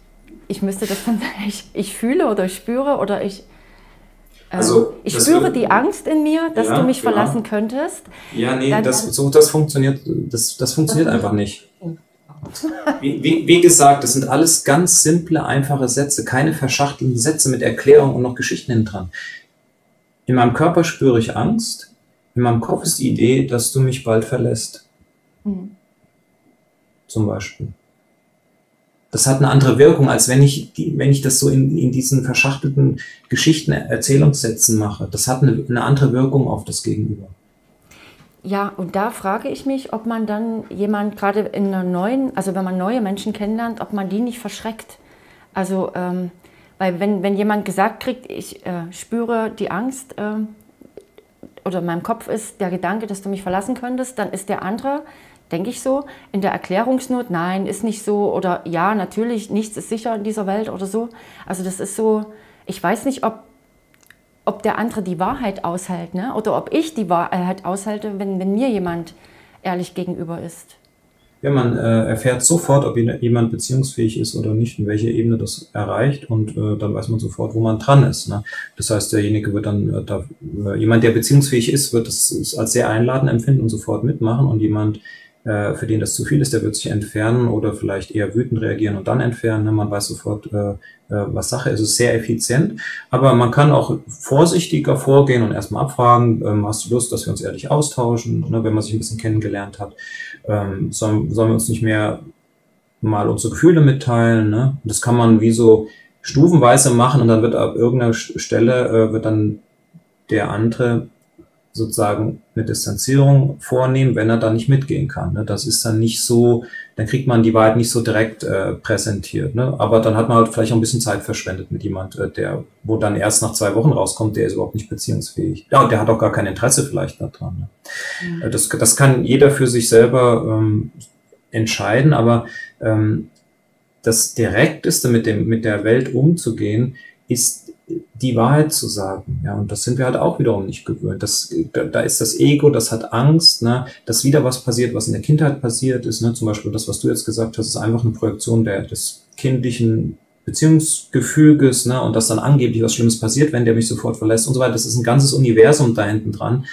ich müsste das dann, ich, ich fühle oder ich spüre oder ich, ähm, also, ich spüre die Angst in mir, dass ja, du mich verlassen ja. könntest. Ja, nee, dann, das, so, das funktioniert, das, das funktioniert einfach nicht. Wie, wie, wie, gesagt, das sind alles ganz simple, einfache Sätze, keine verschachtelten Sätze mit Erklärung und noch Geschichten hinten dran. In meinem Körper spüre ich Angst, in meinem Kopf ist die Idee, dass du mich bald verlässt. Mhm. Zum Beispiel. Das hat eine andere Wirkung, als wenn ich, die, wenn ich das so in, in diesen verschachtelten Geschichten, Erzählungssätzen mache. Das hat eine, eine andere Wirkung auf das Gegenüber. Ja, und da frage ich mich, ob man dann jemand gerade in einer neuen, also wenn man neue Menschen kennenlernt, ob man die nicht verschreckt. Also, ähm, weil wenn, wenn jemand gesagt kriegt, ich äh, spüre die Angst, äh, oder in meinem Kopf ist der Gedanke, dass du mich verlassen könntest, dann ist der andere, denke ich so, in der Erklärungsnot, nein, ist nicht so oder ja, natürlich, nichts ist sicher in dieser Welt oder so. Also das ist so, ich weiß nicht, ob, ob der andere die Wahrheit aushält ne? oder ob ich die Wahrheit aushalte, wenn, wenn mir jemand ehrlich gegenüber ist. Ja, man äh, erfährt sofort, ob jemand beziehungsfähig ist oder nicht, in welcher Ebene das erreicht und äh, dann weiß man sofort, wo man dran ist. Ne? Das heißt, derjenige wird dann, äh, da, äh, jemand, der beziehungsfähig ist, wird es als sehr einladend empfinden und sofort mitmachen und jemand, äh, für den das zu viel ist, der wird sich entfernen oder vielleicht eher wütend reagieren und dann entfernen. Ne? Man weiß sofort, äh, was Sache ist. Es ist sehr effizient, aber man kann auch vorsichtiger vorgehen und erstmal abfragen, ähm, hast du Lust, dass wir uns ehrlich austauschen, ne, wenn man sich ein bisschen kennengelernt hat. Ähm, sollen, sollen wir uns nicht mehr mal unsere Gefühle mitteilen? Ne? Das kann man wie so stufenweise machen und dann wird ab irgendeiner Stelle äh, wird dann der andere sozusagen eine Distanzierung vornehmen, wenn er da nicht mitgehen kann. Ne? Das ist dann nicht so, dann kriegt man die Wahrheit nicht so direkt äh, präsentiert. Ne? Aber dann hat man halt vielleicht auch ein bisschen Zeit verschwendet mit jemand, äh, der, wo dann erst nach zwei Wochen rauskommt, der ist überhaupt nicht beziehungsfähig. Ja, und der hat auch gar kein Interesse vielleicht daran. Ne? Mhm. Das, das kann jeder für sich selber ähm, entscheiden, aber ähm, das Direkteste mit dem, mit der Welt umzugehen, ist die Wahrheit zu sagen. Ja, und das sind wir halt auch wiederum nicht gewöhnt. Das, da, ist das Ego, das hat Angst, ne, dass wieder was passiert, was in der Kindheit passiert ist. Ne, zum Beispiel das, was du jetzt gesagt hast, ist einfach eine Projektion der, des kindlichen Beziehungsgefüges, ne, und dass dann angeblich was Schlimmes passiert, wenn der mich sofort verlässt und so weiter. Das ist ein ganzes Universum da hinten dran.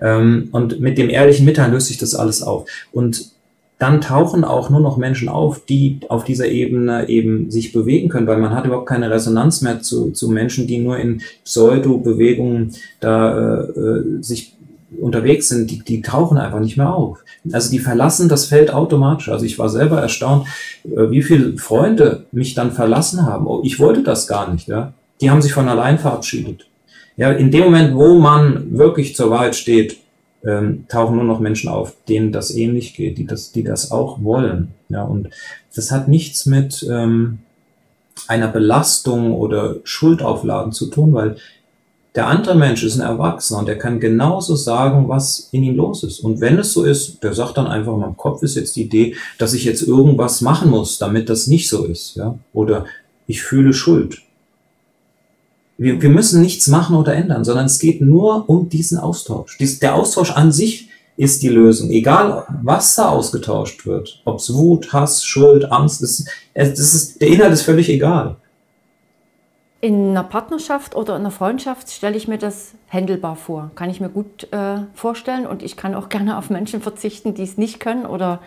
Ähm, und mit dem ehrlichen Mitteilen löst sich das alles auf. Und dann tauchen auch nur noch Menschen auf, die auf dieser Ebene eben sich bewegen können, weil man hat überhaupt keine Resonanz mehr zu, zu Menschen, die nur in Pseudo-Bewegungen da äh, äh, sich unterwegs sind, die, die tauchen einfach nicht mehr auf. Also die verlassen das Feld automatisch. Also ich war selber erstaunt, äh, wie viele Freunde mich dann verlassen haben. Oh, ich wollte das gar nicht. Ja? Die haben sich von allein verabschiedet. Ja, in dem Moment, wo man wirklich zur Wahrheit steht, ähm, tauchen nur noch Menschen auf, denen das ähnlich geht, die das, die das auch wollen. Ja, und das hat nichts mit ähm, einer Belastung oder Schuldaufladen zu tun, weil der andere Mensch ist ein Erwachsener und der kann genauso sagen, was in ihm los ist. Und wenn es so ist, der sagt dann einfach, in meinem Kopf ist jetzt die Idee, dass ich jetzt irgendwas machen muss, damit das nicht so ist. Ja? Oder ich fühle Schuld. Wir, wir müssen nichts machen oder ändern, sondern es geht nur um diesen Austausch. Dies, der Austausch an sich ist die Lösung. Egal, was da ausgetauscht wird. Ob es Wut, Hass, Schuld, Angst ist, es, das ist, der Inhalt ist völlig egal. In einer Partnerschaft oder in einer Freundschaft stelle ich mir das händelbar vor. Kann ich mir gut äh, vorstellen und ich kann auch gerne auf Menschen verzichten, die es nicht können oder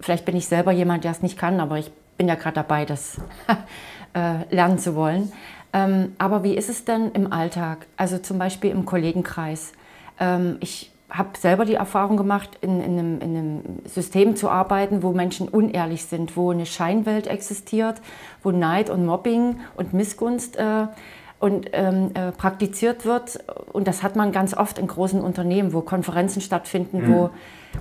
vielleicht bin ich selber jemand, der es nicht kann, aber ich bin ja gerade dabei, das äh, lernen zu wollen. Ähm, aber wie ist es denn im Alltag? Also zum Beispiel im Kollegenkreis. Ähm, ich habe selber die Erfahrung gemacht, in, in, einem, in, einem, System zu arbeiten, wo Menschen unehrlich sind, wo eine Scheinwelt existiert, wo Neid und Mobbing und Missgunst äh, und, ähm, äh, praktiziert wird. Und das hat man ganz oft in großen Unternehmen, wo Konferenzen stattfinden, mhm. wo,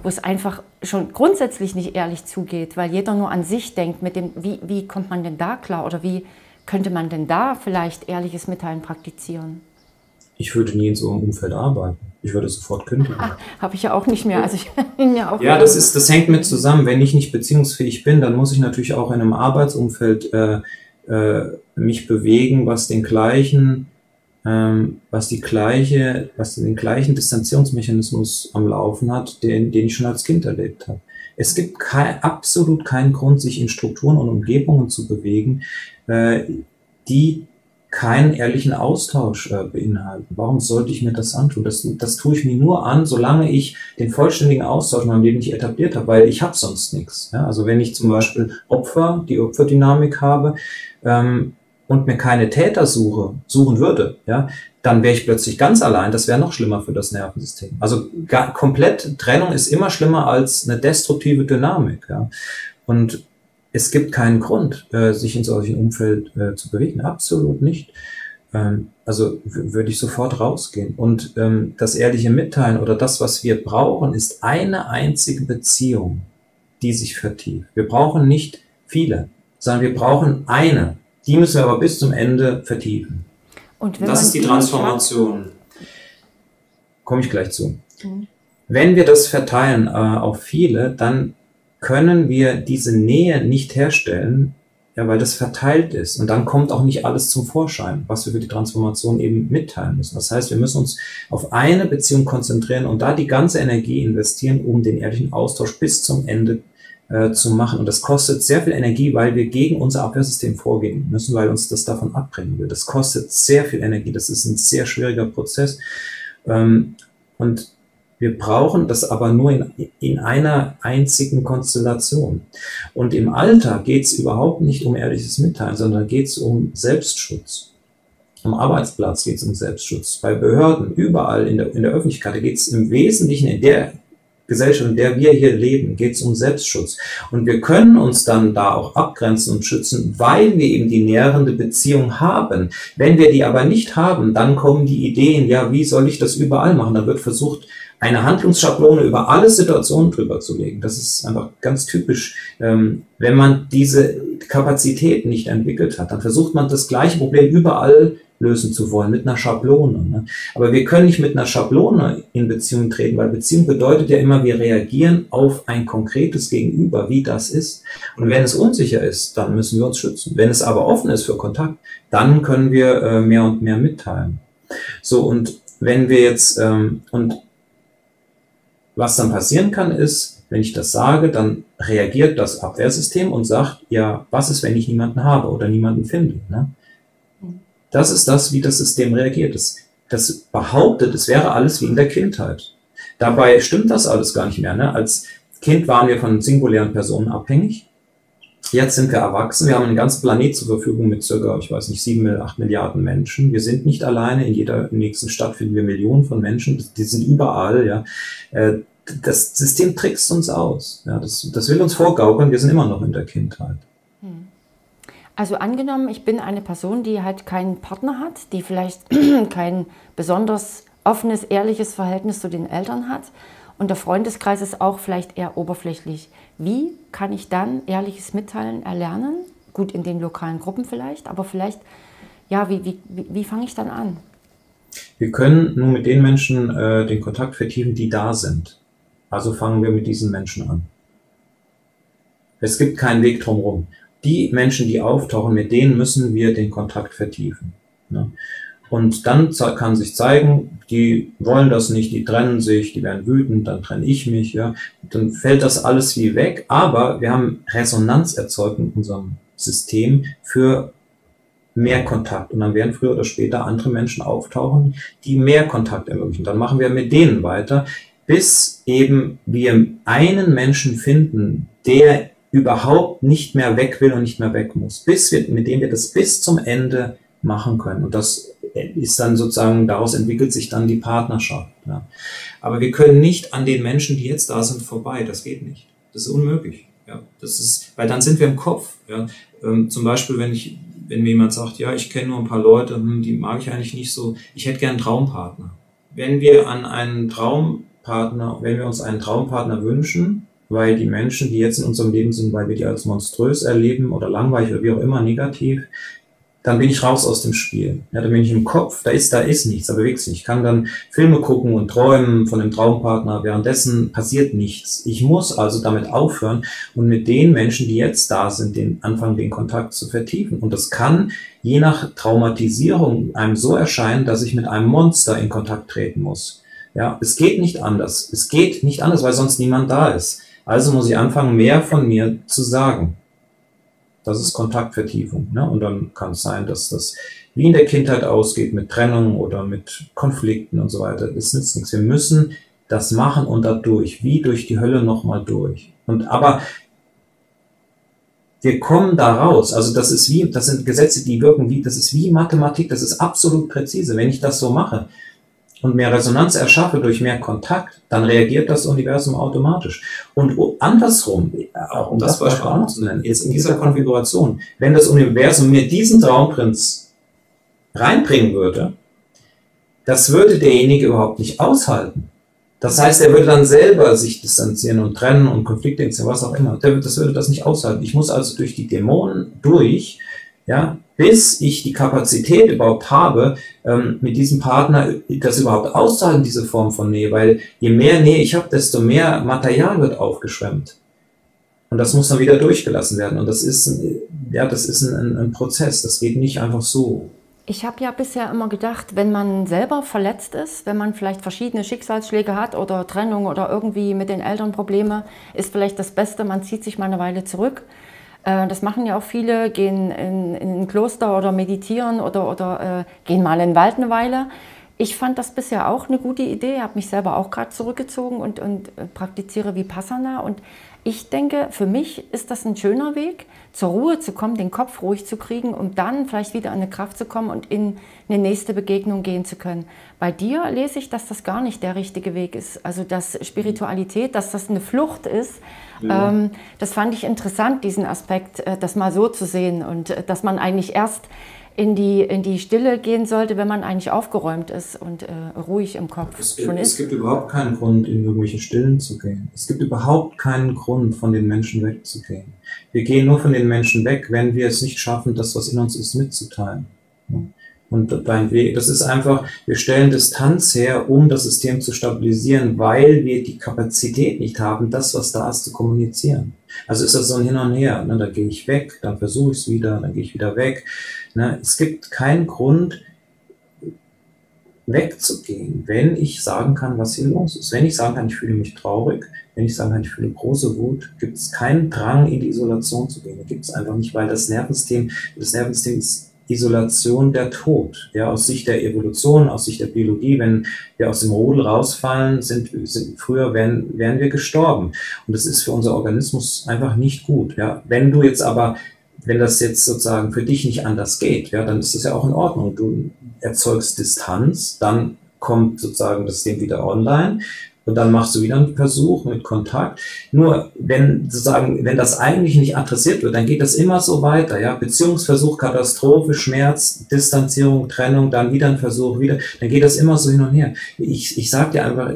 wo es einfach schon grundsätzlich nicht ehrlich zugeht, weil jeder nur an sich denkt, mit dem, wie, wie kommt man denn da klar oder wie, könnte man denn da vielleicht ehrliches Mitteilen praktizieren? Ich würde nie in so einem Umfeld arbeiten. Ich würde sofort kündigen. Habe ich ja auch nicht mehr. Also ich bin ja, auch ja das, ist, das hängt mit zusammen. Wenn ich nicht beziehungsfähig bin, dann muss ich natürlich auch in einem Arbeitsumfeld äh, äh, mich bewegen, was den gleichen, ähm, was die gleiche, was den gleichen Distanzierungsmechanismus am Laufen hat, den, den ich schon als Kind erlebt habe. Es gibt kein, absolut keinen Grund, sich in Strukturen und Umgebungen zu bewegen, äh, die keinen ehrlichen Austausch äh, beinhalten. Warum sollte ich mir das antun? Das, das tue ich mir nur an, solange ich den vollständigen Austausch in meinem Leben nicht etabliert habe, weil ich habe sonst nichts. Ja? Also wenn ich zum Beispiel Opfer, die Opferdynamik habe ähm, und mir keine Täter suche, suchen würde, ja, dann wäre ich plötzlich ganz allein. Das wäre noch schlimmer für das Nervensystem. Also gar, komplett Trennung ist immer schlimmer als eine destruktive Dynamik. Ja? Und es gibt keinen Grund, äh, sich in solchen Umfeld äh, zu bewegen. Absolut nicht. Ähm, also würde ich sofort rausgehen. Und ähm, das ehrliche Mitteilen oder das, was wir brauchen, ist eine einzige Beziehung, die sich vertieft. Wir brauchen nicht viele, sondern wir brauchen eine. Die müssen wir aber bis zum Ende vertiefen. Und das ist die Transformation. Komme ich gleich zu. Mhm. Wenn wir das verteilen äh, auf viele, dann können wir diese Nähe nicht herstellen, ja, weil das verteilt ist. Und dann kommt auch nicht alles zum Vorschein, was wir für die Transformation eben mitteilen müssen. Das heißt, wir müssen uns auf eine Beziehung konzentrieren und da die ganze Energie investieren, um den ehrlichen Austausch bis zum Ende äh, zu machen. Und das kostet sehr viel Energie, weil wir gegen unser Abwehrsystem vorgehen müssen, weil uns das davon abbringen will. Das kostet sehr viel Energie. Das ist ein sehr schwieriger Prozess. Ähm, und wir brauchen das aber nur in, in einer einzigen Konstellation. Und im Alter geht es überhaupt nicht um ehrliches Mitteilen, sondern geht es um Selbstschutz. Am Arbeitsplatz geht es um Selbstschutz. Bei Behörden, überall in der, in der Öffentlichkeit geht es im Wesentlichen in der Gesellschaft, in der wir hier leben, geht es um Selbstschutz. Und wir können uns dann da auch abgrenzen und schützen, weil wir eben die nährende Beziehung haben. Wenn wir die aber nicht haben, dann kommen die Ideen, ja, wie soll ich das überall machen? Dann wird versucht, eine Handlungsschablone über alle Situationen drüber zu legen. Das ist einfach ganz typisch. Ähm, wenn man diese Kapazität nicht entwickelt hat, dann versucht man das gleiche Problem überall lösen zu wollen, mit einer Schablone. Ne? Aber wir können nicht mit einer Schablone in Beziehung treten, weil Beziehung bedeutet ja immer, wir reagieren auf ein konkretes Gegenüber, wie das ist. Und wenn es unsicher ist, dann müssen wir uns schützen. Wenn es aber offen ist für Kontakt, dann können wir äh, mehr und mehr mitteilen. So, und wenn wir jetzt, ähm, und was dann passieren kann, ist, wenn ich das sage, dann reagiert das Abwehrsystem und sagt, ja, was ist, wenn ich niemanden habe oder niemanden finde? Ne? Das ist das, wie das System reagiert. Das, das behauptet, es wäre alles wie in der Kindheit. Dabei stimmt das alles gar nicht mehr. Ne? Als Kind waren wir von singulären Personen abhängig. Jetzt sind wir erwachsen. Wir haben einen ganzen Planet zur Verfügung mit circa, ich weiß nicht, sieben, acht Milliarden Menschen. Wir sind nicht alleine. In jeder nächsten Stadt finden wir Millionen von Menschen. Die sind überall, ja. Äh, das System trickst uns aus. Ja, das, das will uns vorgaukeln. Wir sind immer noch in der Kindheit. Hm. Also angenommen, ich bin eine Person, die halt keinen Partner hat, die vielleicht kein besonders offenes, ehrliches Verhältnis zu den Eltern hat und der Freundeskreis ist auch vielleicht eher oberflächlich. Wie kann ich dann ehrliches Mitteilen erlernen? Gut, in den lokalen Gruppen vielleicht, aber vielleicht, ja, wie, wie, wie, fange ich dann an? Wir können nur mit den Menschen äh, den Kontakt vertiefen, die da sind. Also fangen wir mit diesen Menschen an. Es gibt keinen Weg drumherum. Die Menschen, die auftauchen, mit denen müssen wir den Kontakt vertiefen. Ne? Und dann kann sich zeigen, die wollen das nicht, die trennen sich, die werden wütend, dann trenne ich mich, ja. Dann fällt das alles wie weg, aber wir haben Resonanz erzeugt in unserem System für mehr Kontakt. Und dann werden früher oder später andere Menschen auftauchen, die mehr Kontakt ermöglichen. Dann machen wir mit denen weiter, bis eben wir einen Menschen finden, der überhaupt nicht mehr weg will und nicht mehr weg muss, bis wir, mit dem wir das bis zum Ende machen können. Und das ist dann sozusagen, daraus entwickelt sich dann die Partnerschaft. Ja. Aber wir können nicht an den Menschen, die jetzt da sind, vorbei. Das geht nicht. Das ist unmöglich. Ja. Das ist, weil dann sind wir im Kopf. Ja. Ähm, zum Beispiel, wenn ich, wenn mir jemand sagt, ja, ich kenne nur ein paar Leute, hm, die mag ich eigentlich nicht so, ich hätte gern einen Traumpartner. Wenn wir an einen Traumpartner, wenn wir uns einen Traumpartner wünschen, weil die Menschen, die jetzt in unserem Leben sind, weil wir die als monströs erleben oder langweilig oder wie auch immer negativ, dann bin ich raus aus dem Spiel. Ja, dann bin ich im Kopf, da ist, da ist nichts, da bewegt sich. Ich kann dann Filme gucken und träumen von dem Traumpartner, währenddessen passiert nichts. Ich muss also damit aufhören und mit den Menschen, die jetzt da sind, den anfangen, den Kontakt zu vertiefen. Und das kann je nach Traumatisierung einem so erscheinen, dass ich mit einem Monster in Kontakt treten muss. Ja, es geht nicht anders. Es geht nicht anders, weil sonst niemand da ist. Also muss ich anfangen, mehr von mir zu sagen. Das ist Kontaktvertiefung. Ne? Und dann kann es sein, dass das wie in der Kindheit ausgeht mit Trennung oder mit Konflikten und so weiter. Das nützt nichts. Wir müssen das machen und dadurch, wie durch die Hölle nochmal durch. Und aber wir kommen da raus. Also das ist wie, das sind Gesetze, die wirken wie, das ist wie Mathematik, das ist absolut präzise. Wenn ich das so mache, und mehr Resonanz erschaffe durch mehr Kontakt, dann reagiert das Universum automatisch. Und andersrum, auch um das, das Beispiel auch noch zu nennen, jetzt in dieser Konfiguration, wenn das Universum mir diesen Traumprinz reinbringen würde, das würde derjenige überhaupt nicht aushalten. Das heißt, er würde dann selber sich distanzieren und trennen und Konflikte, was auch immer. Das würde das nicht aushalten. Ich muss also durch die Dämonen durch Ja, bis ich die Kapazität überhaupt habe, ähm, mit diesem Partner das überhaupt auszuhalten, diese Form von Nähe, weil je mehr Nähe ich habe, desto mehr Material wird aufgeschwemmt. Und das muss dann wieder durchgelassen werden. Und das ist, ja, das ist ein, ein Prozess. Das geht nicht einfach so. Ich habe ja bisher immer gedacht, wenn man selber verletzt ist, wenn man vielleicht verschiedene Schicksalsschläge hat oder Trennung oder irgendwie mit den Eltern Probleme, ist vielleicht das Beste, man zieht sich mal eine Weile zurück. Äh, das machen ja auch viele, gehen in, in ein Kloster oder meditieren oder, oder äh, gehen mal in den Wald eine Weile. Ich fand das bisher auch eine gute Idee, habe mich selber auch gerade zurückgezogen und, und äh, praktiziere Vipassana. Und ich denke, für mich ist das ein schöner Weg, zur Ruhe zu kommen, den Kopf ruhig zu kriegen, um dann vielleicht wieder an eine Kraft zu kommen und in eine nächste Begegnung gehen zu können. Bei dir lese ich, dass das gar nicht der richtige Weg ist. Also dass Spiritualität, dass das eine Flucht ist. Ja. Ähm, das fand ich interessant, diesen Aspekt, äh, das mal so zu sehen und äh, dass man eigentlich erst in die, in die Stille gehen sollte, wenn man eigentlich aufgeräumt ist und äh, ruhig im Kopf es, schon ist. Es gibt überhaupt keinen Grund, in irgendwelche Stillen zu gehen. Es gibt überhaupt keinen Grund, von den Menschen wegzugehen. Wir gehen nur von den Menschen weg, wenn wir es nicht schaffen, das, was in uns ist, mitzuteilen. Und dein Weg, das ist einfach, wir stellen Distanz her, um das System zu stabilisieren, weil wir die Kapazität nicht haben, das, was da ist, zu kommunizieren. Also ist das so ein Hin und Her. Ne? Da gehe ich weg, dann versuche ich es wieder, dann gehe ich wieder weg. Ne? Es gibt keinen Grund, wegzugehen, wenn ich sagen kann, was hier los ist. Wenn ich sagen kann, ich fühle mich traurig, wenn ich sagen kann, ich fühle große Wut, gibt es keinen Drang, in die Isolation zu gehen. Gibt es einfach nicht, weil das Nervensystem, das Nervensystem ist Isolation der Tod. Ja, aus Sicht der Evolution, aus Sicht der Biologie, wenn wir aus dem Rudel rausfallen, sind, sind früher wären, wären wir gestorben. Und das ist für unser Organismus einfach nicht gut. Ja, wenn du jetzt aber wenn das jetzt sozusagen für dich nicht anders geht, ja, dann ist das ja auch in Ordnung. Du erzeugst Distanz, dann kommt sozusagen das Ding wieder online und dann machst du wieder einen Versuch mit Kontakt. Nur wenn sozusagen, wenn das eigentlich nicht adressiert wird, dann geht das immer so weiter, ja. Beziehungsversuch, Katastrophe, Schmerz, Distanzierung, Trennung, dann wieder ein Versuch, wieder, dann geht das immer so hin und her. Ich, ich sag dir einfach,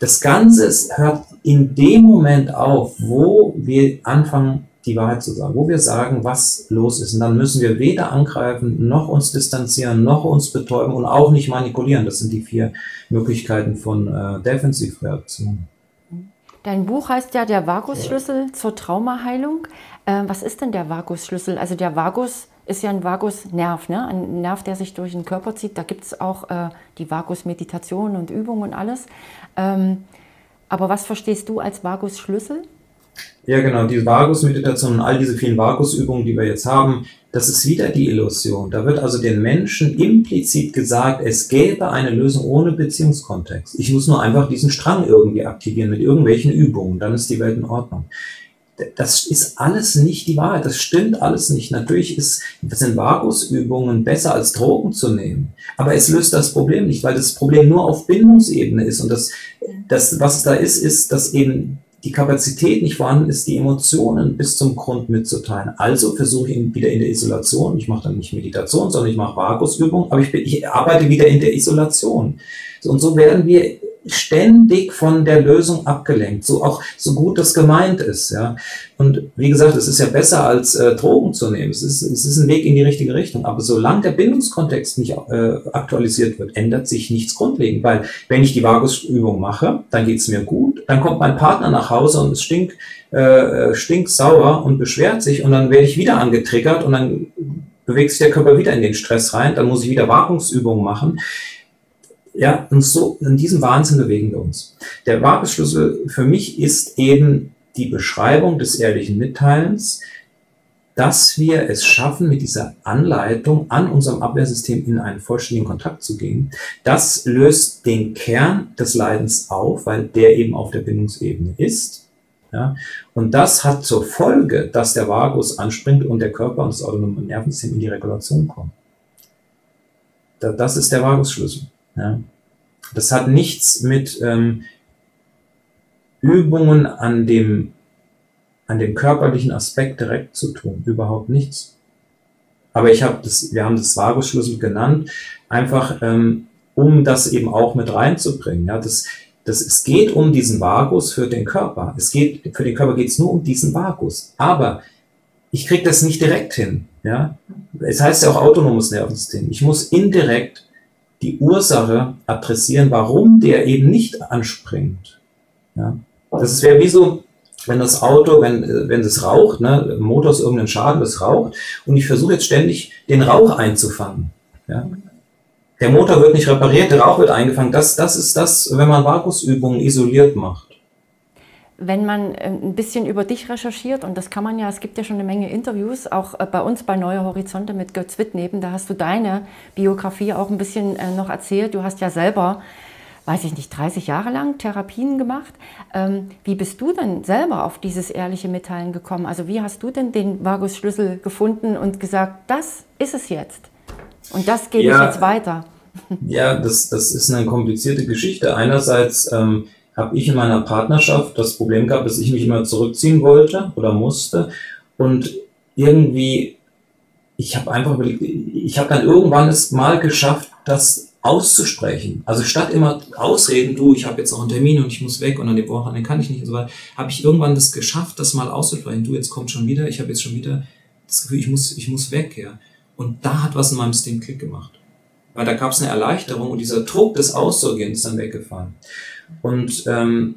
das Ganze hört in dem Moment auf, wo wir anfangen, die Wahrheit zu sagen, wo wir sagen, was los ist. Und dann müssen wir weder angreifen, noch uns distanzieren, noch uns betäuben und auch nicht manipulieren. Das sind die vier Möglichkeiten von äh, Defensivreaktionen. Dein Buch heißt ja der Vagusschlüssel zur Traumaheilung. Äh, was ist denn der Vagusschlüssel? Also der Vagus ist ja ein Vagusnerv, ne? ein Nerv, der sich durch den Körper zieht. Da gibt es auch äh, die Vagus-Meditation und Übungen und alles. Ähm, aber was verstehst du als Vagusschlüssel? Ja, genau, die Vagus-Meditation und all diese vielen Vagus-Übungen, die wir jetzt haben, das ist wieder die Illusion. Da wird also den Menschen implizit gesagt, es gäbe eine Lösung ohne Beziehungskontext. Ich muss nur einfach diesen Strang irgendwie aktivieren mit irgendwelchen Übungen, dann ist die Welt in Ordnung. Das ist alles nicht die Wahrheit, das stimmt alles nicht. Natürlich ist, sind Vagusübungen besser als Drogen zu nehmen, aber es löst das Problem nicht, weil das Problem nur auf Bindungsebene ist und das, das was da ist, ist, dass eben die Kapazität nicht vorhanden ist, die Emotionen bis zum Grund mitzuteilen. Also versuche ich wieder in der Isolation. Ich mache dann nicht Meditation, sondern ich mache Vagusübung, aber ich, bin, ich arbeite wieder in der Isolation. Und so werden wir ständig von der Lösung abgelenkt, so auch so gut das gemeint ist, ja. Und wie gesagt, es ist ja besser als äh, Drogen zu nehmen. Es ist, es ist ein Weg in die richtige Richtung. Aber solange der Bindungskontext nicht äh, aktualisiert wird, ändert sich nichts grundlegend. Weil wenn ich die Vagusübung mache, dann geht's mir gut, dann kommt mein Partner nach Hause und es stinkt, äh, stinkt sauer und beschwert sich und dann werde ich wieder angetriggert und dann bewegt sich der Körper wieder in den Stress rein, dann muss ich wieder Wagungsübungen machen. Ja, und so in diesem Wahnsinn bewegen wir uns. Der Wagungsschlüssel für mich ist eben die Beschreibung des ehrlichen Mitteilens, dass wir es schaffen, mit dieser Anleitung an unserem Abwehrsystem in einen vollständigen Kontakt zu gehen. Das löst den Kern des Leidens auf, weil der eben auf der Bindungsebene ist. Ja, und das hat zur Folge, dass der Vagus anspringt und der Körper und das autonome Nervensystem in die Regulation kommen. Das ist der Vagusschlüssel. Ja. Das hat nichts mit ähm, Übungen an dem, an dem körperlichen Aspekt direkt zu tun. Überhaupt nichts. Aber ich habe das, wir haben das Vagusschlüssel genannt, einfach ähm, um das eben auch mit reinzubringen. Ja, das, das, es geht um diesen Vagus für den Körper. Es geht, für den Körper geht es nur um diesen Vagus. Aber ich kriege das nicht direkt hin. Ja? Es heißt ja auch autonomes Nervensystem. Ich muss indirekt die Ursache adressieren, warum der eben nicht anspringt. Ja? Das wäre wie so, wenn das Auto, wenn, wenn es raucht, ne, Motor ist irgendein Schaden, das raucht, und ich versuche jetzt ständig den Rauch einzufangen. Ja? Der Motor wird nicht repariert, der Rauch wird eingefangen. Das, das ist das, wenn man Vakusübungen isoliert macht. Wenn man äh, ein bisschen über dich recherchiert, und das kann man ja, es gibt ja schon eine Menge Interviews, auch äh, bei uns bei Neue Horizonte mit Götz Wittneben, da hast du deine Biografie auch ein bisschen äh, noch erzählt. Du hast ja selber weiß ich nicht, 30 Jahre lang Therapien gemacht. Ähm, wie bist du denn selber auf dieses ehrliche Mitteilen gekommen? Also wie hast du denn den Vagus-Schlüssel gefunden und gesagt, das ist es jetzt und das gebe ja, ich jetzt weiter? Ja, das, das ist eine komplizierte Geschichte. Einerseits ähm, habe ich in meiner Partnerschaft das Problem gehabt, dass ich mich immer zurückziehen wollte oder musste und irgendwie, ich habe einfach überlegt, ich habe dann irgendwann es mal geschafft, das auszusprechen. Also statt immer Ausreden, du, ich habe jetzt auch einen Termin und ich muss weg und an dem Wochenende kann ich nicht und so weiter, habe ich irgendwann das geschafft, das mal auszusprechen. Du, jetzt kommt schon wieder, ich habe jetzt schon wieder das Gefühl, ich muss, ich muss weg, ja. Und da hat was in meinem System Klick gemacht. Weil da gab es eine Erleichterung und dieser Druck des Auszugehens ist dann weggefallen. Und ähm,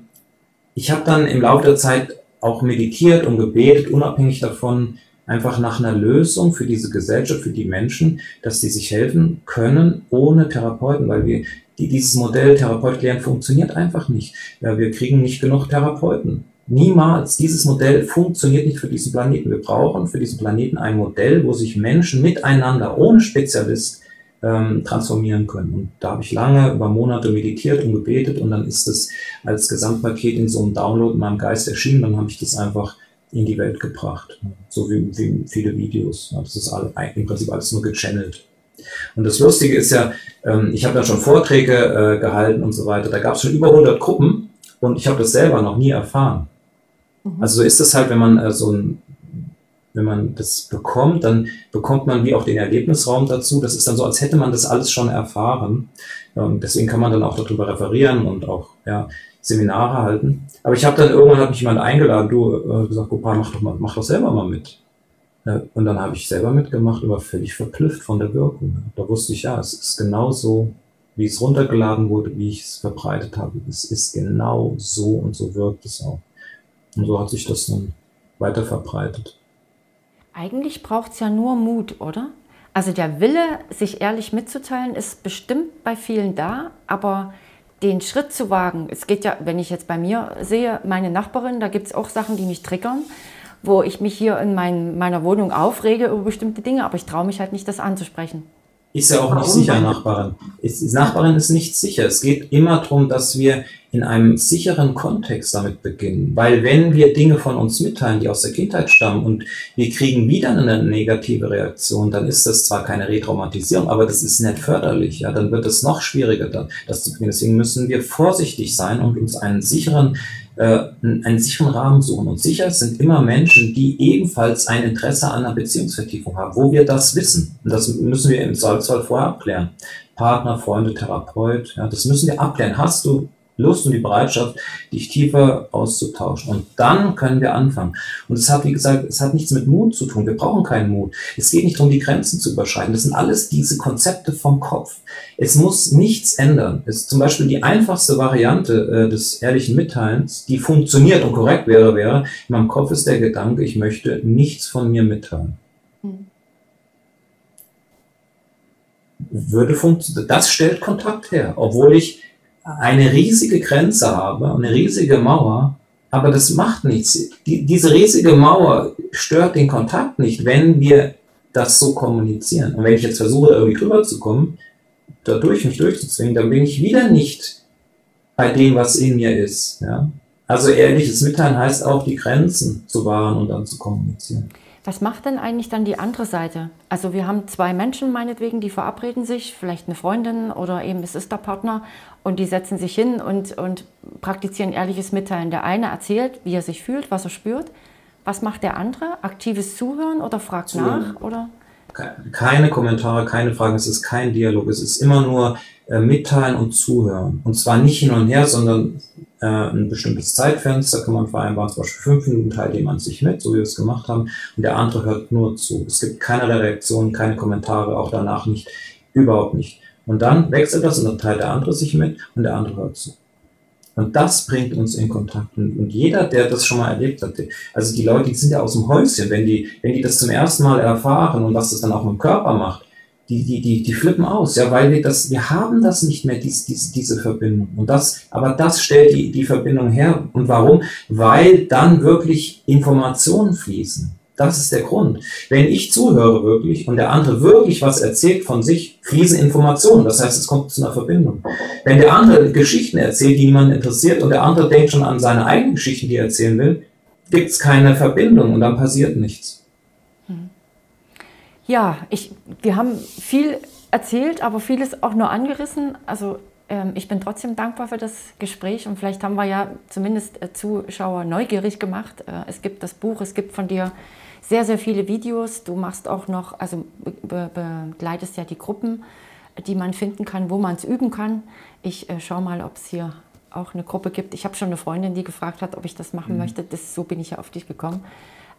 ich habe dann im Laufe der Zeit auch meditiert und gebetet, unabhängig davon, einfach nach einer Lösung für diese Gesellschaft, für die Menschen, dass sie sich helfen können ohne Therapeuten, weil wir die, dieses Modell Therapeut lernen funktioniert einfach nicht. Ja, wir kriegen nicht genug Therapeuten. Niemals. Dieses Modell funktioniert nicht für diesen Planeten. Wir brauchen für diesen Planeten ein Modell, wo sich Menschen miteinander ohne Spezialist ähm, transformieren können. Und da habe ich lange über Monate meditiert und gebetet und dann ist es als Gesamtpaket in so einem Download in meinem Geist erschienen. Dann habe ich das einfach in die Welt gebracht. So wie, wie viele Videos. Das ist all, im Prinzip alles nur gechannelt. Und das Lustige ist ja, ähm, ich habe dann schon Vorträge äh, gehalten und so weiter. Da gab es schon über 100 Gruppen und ich habe das selber noch nie erfahren. Mhm. Also so ist es halt, wenn man äh, so ein, wenn man das bekommt, dann bekommt man wie auch den Erlebnisraum dazu. Das ist dann so, als hätte man das alles schon erfahren. Und deswegen kann man dann auch darüber referieren und auch ja, Seminare halten. Aber ich habe dann irgendwann hat mich jemand eingeladen, du äh, gesagt, Opa, mach doch mal, mach doch selber mal mit. Ja, und dann habe ich selber mitgemacht, aber völlig verblüfft von der Wirkung. Da wusste ich, ja, es ist genau so, wie es runtergeladen wurde, wie ich es verbreitet habe. Es ist genau so und so wirkt es auch. Und so hat sich das dann weiter verbreitet. Eigentlich braucht es ja nur Mut, oder? Also der Wille, sich ehrlich mitzuteilen, ist bestimmt bei vielen da, aber den Schritt zu wagen, es geht ja, wenn ich jetzt bei mir sehe, meine Nachbarin, da gibt es auch Sachen, die mich triggern, wo ich mich hier in mein, meiner Wohnung aufrege über bestimmte Dinge, aber ich traue mich halt nicht, das anzusprechen. Ist ja auch nicht sicher, Nachbarin. Ist, Nachbarin ist nicht sicher. Es geht immer darum, dass wir in einem sicheren Kontext damit beginnen. Weil wenn wir Dinge von uns mitteilen, die aus der Kindheit stammen und wir kriegen wieder eine negative Reaktion, dann ist das zwar keine Retraumatisierung, aber das ist nicht förderlich. Ja, dann wird es noch schwieriger, das zu beginnen. Deswegen müssen wir vorsichtig sein und uns einen sicheren äh, einen sicheren Rahmen suchen. Und sicher sind immer Menschen, die ebenfalls ein Interesse an einer Beziehungsvertiefung haben, wo wir das wissen. Und das müssen wir im Zweifelsfall vorher abklären. Partner, Freunde, Therapeut, ja, das müssen wir abklären. Hast du Lust und die Bereitschaft, dich tiefer auszutauschen. Und dann können wir anfangen. Und es hat, wie gesagt, es hat nichts mit Mut zu tun. Wir brauchen keinen Mut. Es geht nicht darum, die Grenzen zu überschreiten. Das sind alles diese Konzepte vom Kopf. Es muss nichts ändern. Es ist zum Beispiel die einfachste Variante äh, des ehrlichen Mitteilens, die funktioniert und korrekt wäre, wäre, in meinem Kopf ist der Gedanke, ich möchte nichts von mir mitteilen. Hm. Würde funktionieren. Das stellt Kontakt her, obwohl ich eine riesige Grenze habe, eine riesige Mauer, aber das macht nichts. Die, diese riesige Mauer stört den Kontakt nicht, wenn wir das so kommunizieren. Und wenn ich jetzt versuche, irgendwie drüber zu kommen, dadurch mich durchzuzwingen, dann bin ich wieder nicht bei dem, was in mir ist. Ja? Also ehrliches Mitteilen heißt auch, die Grenzen zu wahren und dann zu kommunizieren. Was macht denn eigentlich dann die andere Seite? Also wir haben zwei Menschen meinetwegen, die verabreden sich, vielleicht eine Freundin oder eben es ist der Partner und die setzen sich hin und, und praktizieren ehrliches Mitteilen. Der eine erzählt, wie er sich fühlt, was er spürt. Was macht der andere? Aktives Zuhören oder fragt Zuhören. nach? Oder? keine Kommentare, keine Fragen, es ist kein Dialog, es ist immer nur äh, mitteilen und zuhören. Und zwar nicht hin und her, sondern äh, ein bestimmtes Zeitfenster kann man vereinbaren, zum Beispiel fünf Minuten teilt jemand sich mit, so wie wir es gemacht haben, und der andere hört nur zu. Es gibt keinerlei Reaktionen, keine Kommentare, auch danach nicht, überhaupt nicht. Und dann wechselt das und dann teilt der andere sich mit und der andere hört zu. Und das bringt uns in Kontakt. Und, jeder, der das schon mal erlebt hat, also die Leute, die sind ja aus dem Häuschen, wenn die, wenn die das zum ersten Mal erfahren und was das dann auch dem Körper macht, die, die, die, die flippen aus, ja, weil wir das, wir haben das nicht mehr, dies, dies, diese Verbindung. Und das, aber das stellt die, die Verbindung her. Und warum? Weil dann wirklich Informationen fließen. Das ist der Grund. Wenn ich zuhöre wirklich und der andere wirklich was erzählt von sich, fließen Informationen. Das heißt, es kommt zu einer Verbindung. Wenn der andere Geschichten erzählt, die niemanden interessiert und der andere denkt schon an seine eigenen Geschichten, die er erzählen will, gibt es keine Verbindung und dann passiert nichts. Hm. Ja, ich, wir haben viel erzählt, aber vieles auch nur angerissen. Also ähm, ich bin trotzdem dankbar für das Gespräch und vielleicht haben wir ja zumindest äh, Zuschauer neugierig gemacht. Äh, es gibt das Buch, es gibt von dir sehr, sehr viele Videos. Du machst auch noch, also be begleitest ja die Gruppen, die man finden kann, wo man es üben kann. Ich äh, schaue mal, ob es hier auch eine Gruppe gibt. Ich habe schon eine Freundin, die gefragt hat, ob ich das machen mhm. möchte. Das, so bin ich ja auf dich gekommen.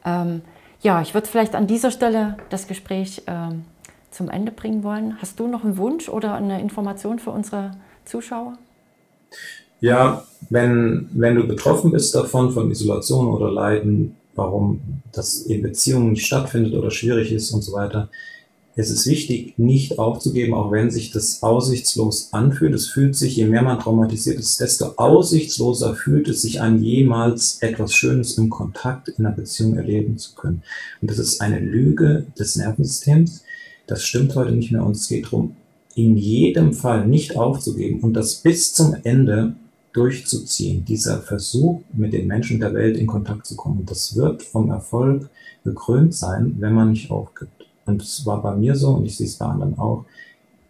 Ähm, ja, ich würde vielleicht an dieser Stelle das Gespräch ähm, zum Ende bringen wollen. Hast du noch einen Wunsch oder eine Information für unsere Zuschauer? Ja, wenn, wenn du betroffen bist davon, von Isolation oder Leiden, warum das in Beziehungen nicht stattfindet oder schwierig ist und so weiter. Es ist wichtig, nicht aufzugeben, auch wenn sich das aussichtslos anfühlt. Es fühlt sich, je mehr man traumatisiert ist, desto aussichtsloser fühlt es sich an, jemals etwas Schönes im Kontakt in einer Beziehung erleben zu können. Und das ist eine Lüge des Nervensystems. Das stimmt heute nicht mehr und es geht darum, in jedem Fall nicht aufzugeben und das bis zum Ende durchzuziehen, dieser Versuch, mit den Menschen der Welt in Kontakt zu kommen. Das wird vom Erfolg gekrönt sein, wenn man nicht aufgibt. Und es war bei mir so und ich sehe es bei anderen auch.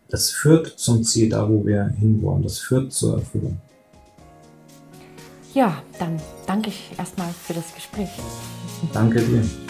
Das führt zum Ziel, da wo wir hinwollen. Das führt zur Erfüllung. Ja, dann danke ich erstmal für das Gespräch. Danke dir.